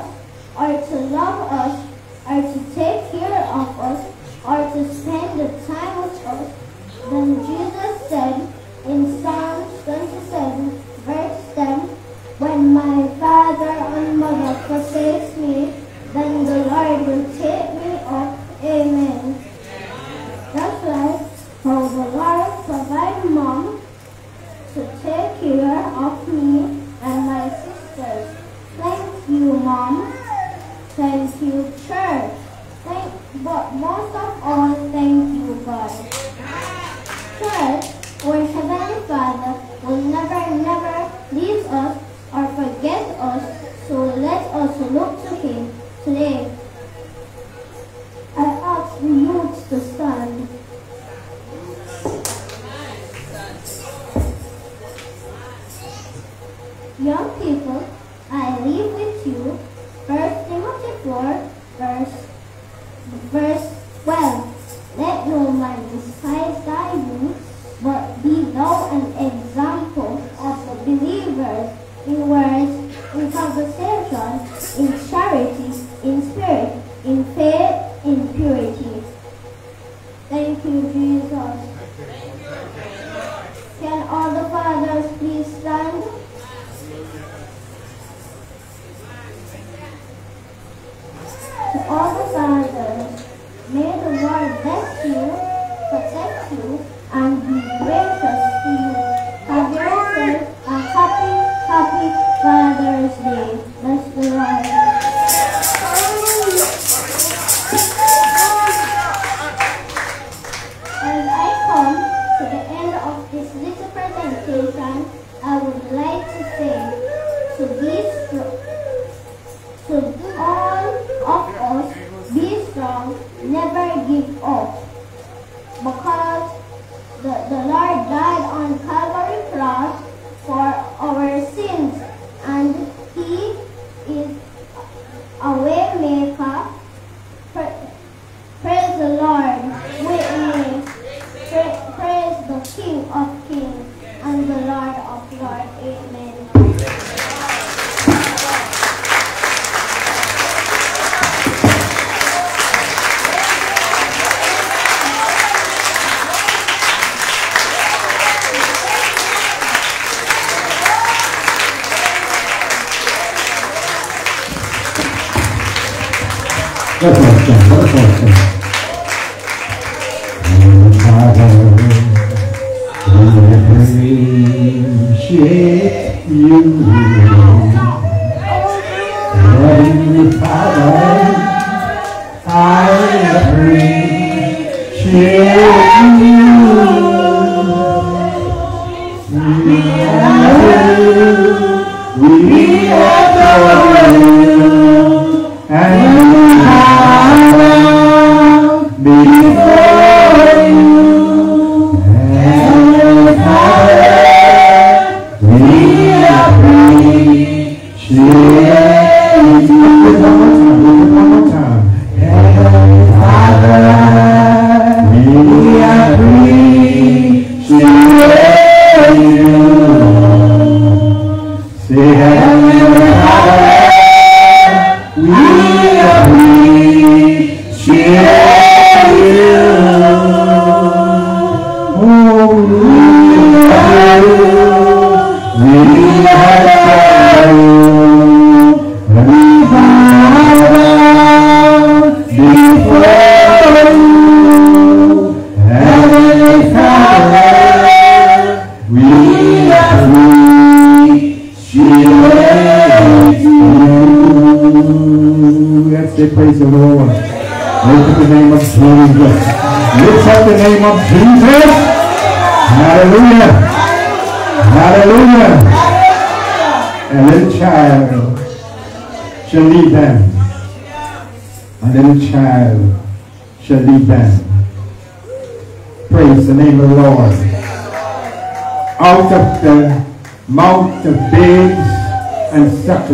Babes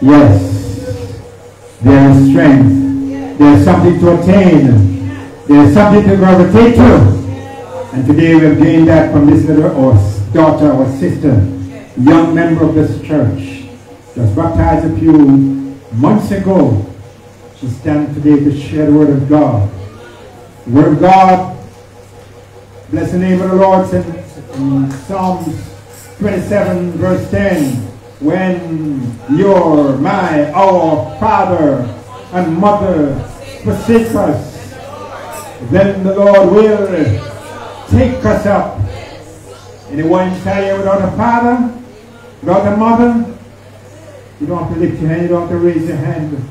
Yes, there is strength. There is something to attain. There is something to gravitate to. And today we have gained that from this little or daughter or sister, young member of this church, just baptized a few months ago. She stands today to share the word of God. The word of God, bless the name of the Lord, said in Psalms 27 verse 10, when your, my, our father and mother forsake us, then the Lord will take us up. Anyone inside here without a father, without a mother, you don't have to lift your hand, you don't have to raise your hand.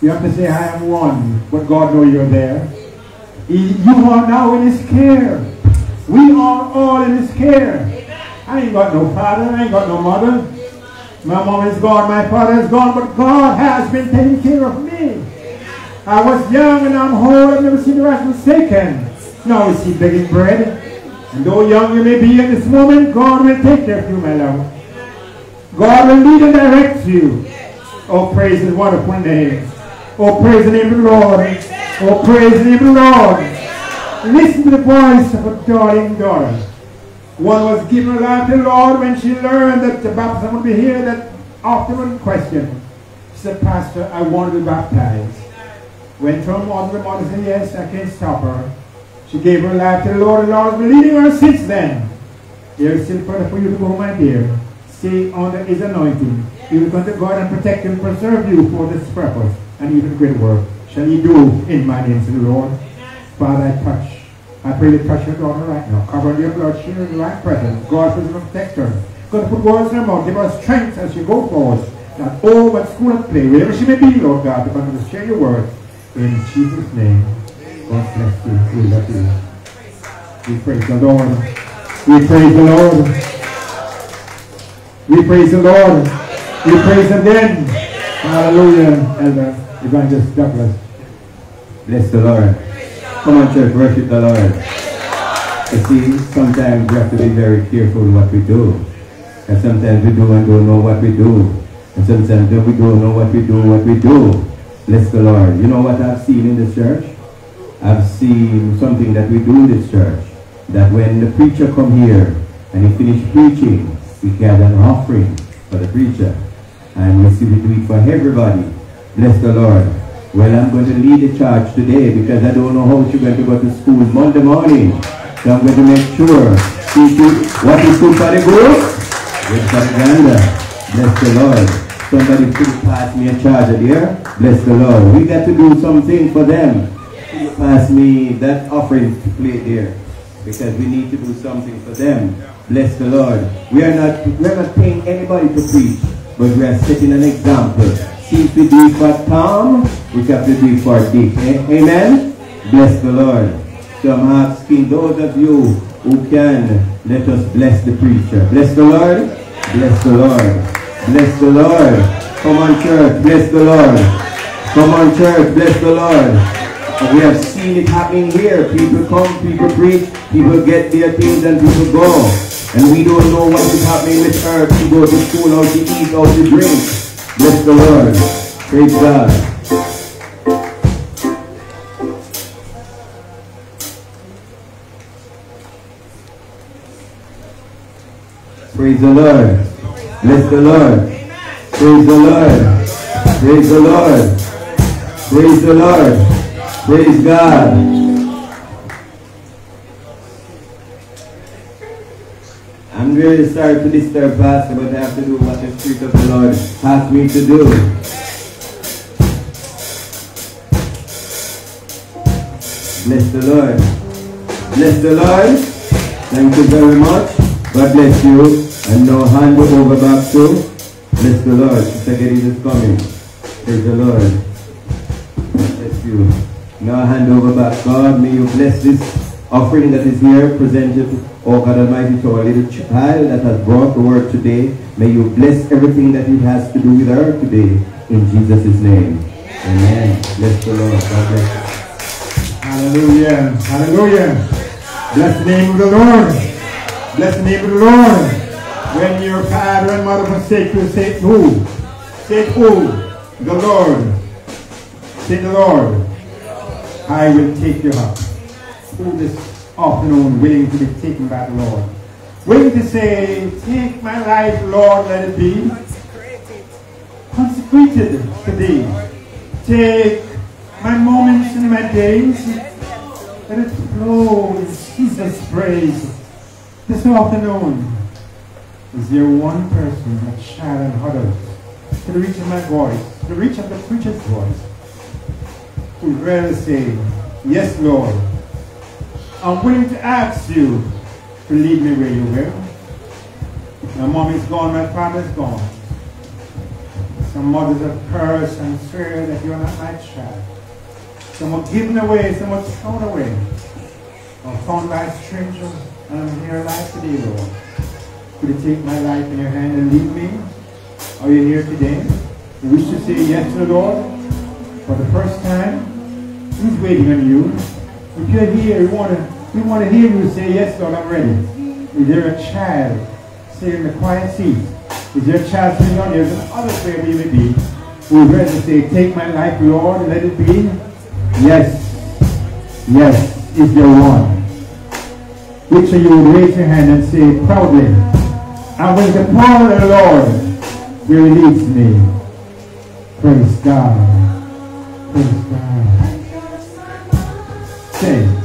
You have to say, I am one, but God knows you're there. You are now in his care. We are all in his care. I ain't got no father, I ain't got no mother. My mom is gone, my father is gone, but God has been taking care of me. I was young and I'm old, I've never seen the righteous forsaken. Now is he begging bread. And though young you may be at this moment, God will take care of you, my love. God will lead and direct you. Oh, praise his wonderful name. Oh, praise the name of the Lord. Oh, praise the name of the Lord. Listen to the voice of a darling daughter. One was given her life to the Lord when she learned that the baptism would be here, that often one question. She said, Pastor, I want to be baptized. Went to her mother, the mother said, yes, I can't stop her. She gave her life to the Lord, and the Lord has been leading her since then. There is still further for you to go, my dear. Stay under his anointing. He will come to God and protect and preserve you for this purpose and even great work shall he do in my name, said the Lord. Father, I touch. I pray you touch your daughter right now. Cover your blood, shield in the right presence. God, please protect her. God, put words in her mouth. Give her strength as she go forward. Not all but school and play, wherever she may be, Lord God, to come to share your word. In Jesus' name. God bless you. We love you. We praise the Lord. We praise the Lord. We praise the Lord. We praise him then. Hallelujah. Elder Evangelist Douglas. Bless the Lord. Come on, church, worship the Lord. You see, sometimes we have to be very careful in what we do. And sometimes we do and don't know what we do. And sometimes we don't know what we do, what we do. Bless the Lord. You know what I've seen in the church? I've seen something that we do in this church. That when the preacher come here and he finish preaching, we gather an offering for the preacher. And we see we do it for everybody. Bless the Lord. Well, I'm going to lead the charge today because I don't know how she's going to go to school Monday morning. So I'm going to make sure she do what is good for the group, good the. Bless the Lord. Somebody please pass me a charger there. Bless the Lord. We got to do something for them. Pass me that offering to plate there because we need to do something for them. Bless the Lord. We are not we are not paying anybody to preach, but we are setting an example. We do it for Tom, we have to it for. Eh? Amen? Bless the Lord. So I'm asking those of you who can, let us bless the preacher. Bless the Lord. Bless the Lord. Bless the Lord. Come on, church. Bless the Lord. Come on, church. Bless the Lord. We have seen it happening here. People come, people preach, people get their things and people go. And we don't know what is happening with earth to go to school, how to eat, how to drink. Bless the Lord. Praise God. Praise the Lord. Bless the Lord. Praise the Lord. Praise the Lord. Praise the Lord. Praise God. I'm really sorry to disturb Pastor, but I have to do what the Spirit of the Lord asked me to do. Bless the Lord. Bless the Lord. Thank you very much. God bless you. And now hand over back to Bless the Lord. Sister Geddes is coming. Praise the Lord. Bless you. Now hand over back. God, may you bless this offering that is here presented, oh God Almighty, to our little child that has brought the word today. May you bless everything that it has to do with her today. In Jesus' name. Amen. Bless the Lord. Hallelujah. Hallelujah. Bless the name of the Lord. Bless the name of the Lord. When your father and mother forsake you, say who? Say who? The Lord. Say the Lord. I will take you up. Who this afternoon willing to be taken by the Lord? Willing to say, take my life, Lord, let it be consecrated to thee. Take my moments and my days, let it flow in Jesus' praise. This afternoon, is there one person that shall and huddles to the reach of my voice, to the reach of the preacher's voice, who rather say, Yes, Lord, I'm willing to ask you to lead me where you will. My mom is gone, my father is gone. Some mothers have cursed and swear that you're not my child. Some are given away, some are thrown away. I'm found by a stranger, and I'm here alive today, Lord. Could you take my life in your hand and lead me? Are you here today? You wish to say yes to the Lord for the first time? He's waiting on you. If you're here, we want to, we want to hear you say, yes, Lord, I'm ready. Is there a child sitting in the quiet seat? Is there a child sitting on there? There's another prayer you may be. Who is ready to say, take my life, Lord, let it be? Yes. Yes. Is there one? Which of you would raise your hand and say proudly, and when the power of the Lord will leads me. Praise God. Praise God. Say.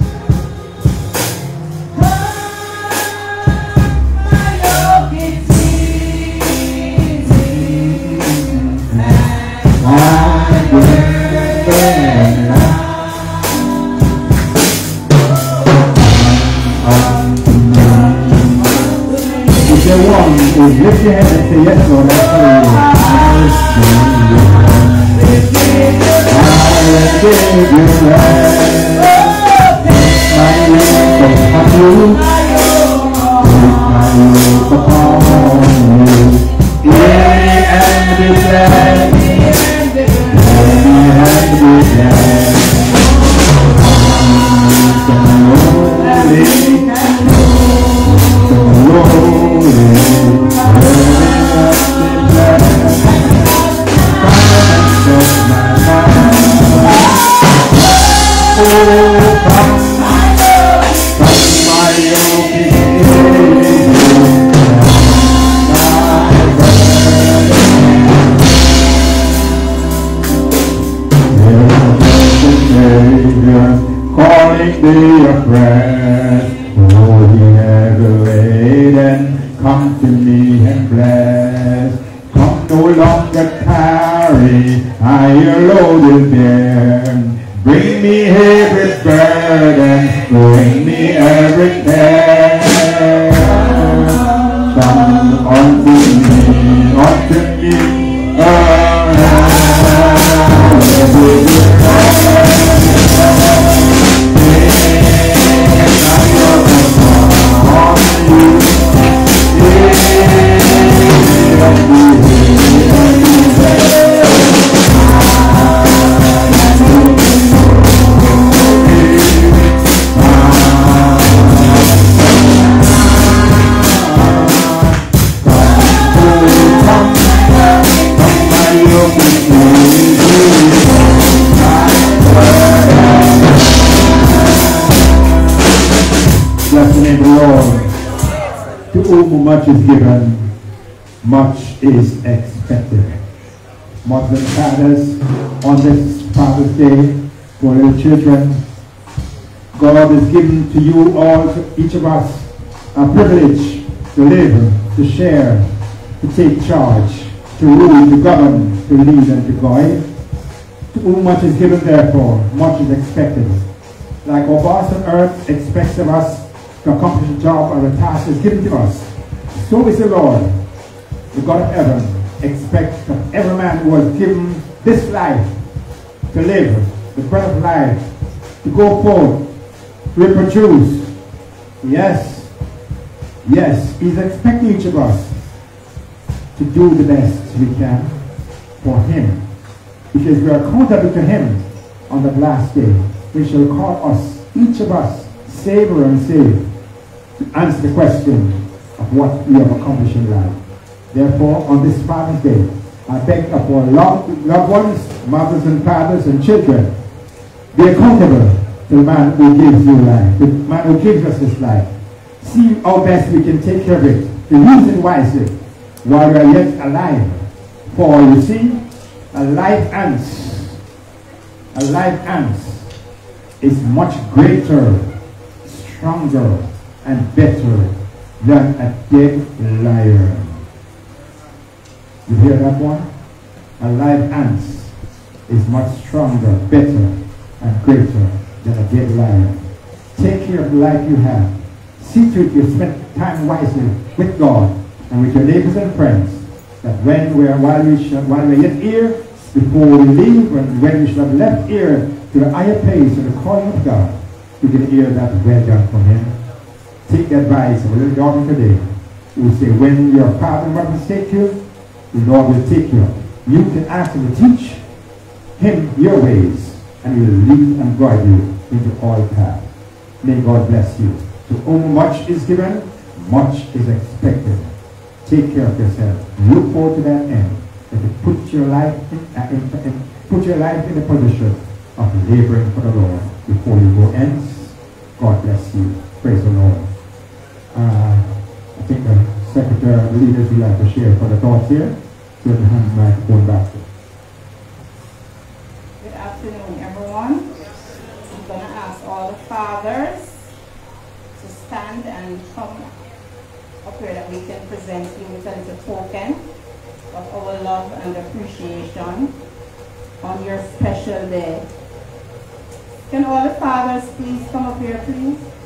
Is lift your hand and say, Yes, Lord, I give you yoke upon you, upon you. Yea, and be to you all, to each of us, a privilege to live, to share, to take charge, to rule, to govern, to lead, and to guide. To whom much is given, therefore, much is expected. Like our boss on earth expects of us to accomplish a job or a task is given to us, so is the Lord, the God of heaven, expects from every man who has given this life to live, the breath of life, to go forth, reproduce. Yes, yes, He's expecting each of us to do the best we can for Him. Because we are accountable to Him on the last day. We shall call us, each of us, Savior and Savior, to answer the question of what we have accomplished in life. Therefore, on this Father's Day, I beg of our loved, ones, mothers and fathers and children, be accountable the man who gives you life, the man who gives us this life. See how best we can take care of it, use it wisely while we are yet alive. For you see, a life ants, a life ants is much greater, stronger, and better than a dead lion. You hear that one? A live ant is much stronger, better, and greater than a dead lion. Take care of the life you have. See to it you spend time wisely with God and with your neighbors and friends. That when we are while we shall, while we are yet here, before we leave, when, when we shall have left here to the higher place and the calling of God, we can hear that well done from him. Take the advice of a little daughter today who say, when your father and mother forsake you, the Lord will take you. You can ask him to teach him your ways, and he will lead and guide you into all paths. May God bless you. To whom much is given, much is expected. Take care of yourself. Look forward to that end. And to put your life in, uh, in, in, put your life in the position of laboring for the Lord before you go ends. God bless you. Praise the Lord. Uh, I think the secretary leaders would like to share for the thoughts here. So the hand microphone back. Good afternoon, everyone. I'm going to ask all the fathers to stand and come up here that we can present you with a little token of our love and appreciation on your special day. Can all the fathers please come up here, please?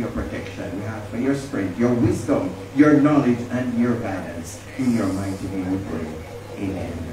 your protection. We ask for your strength, your wisdom, your knowledge, and your guidance. In your mighty name we pray. Amen.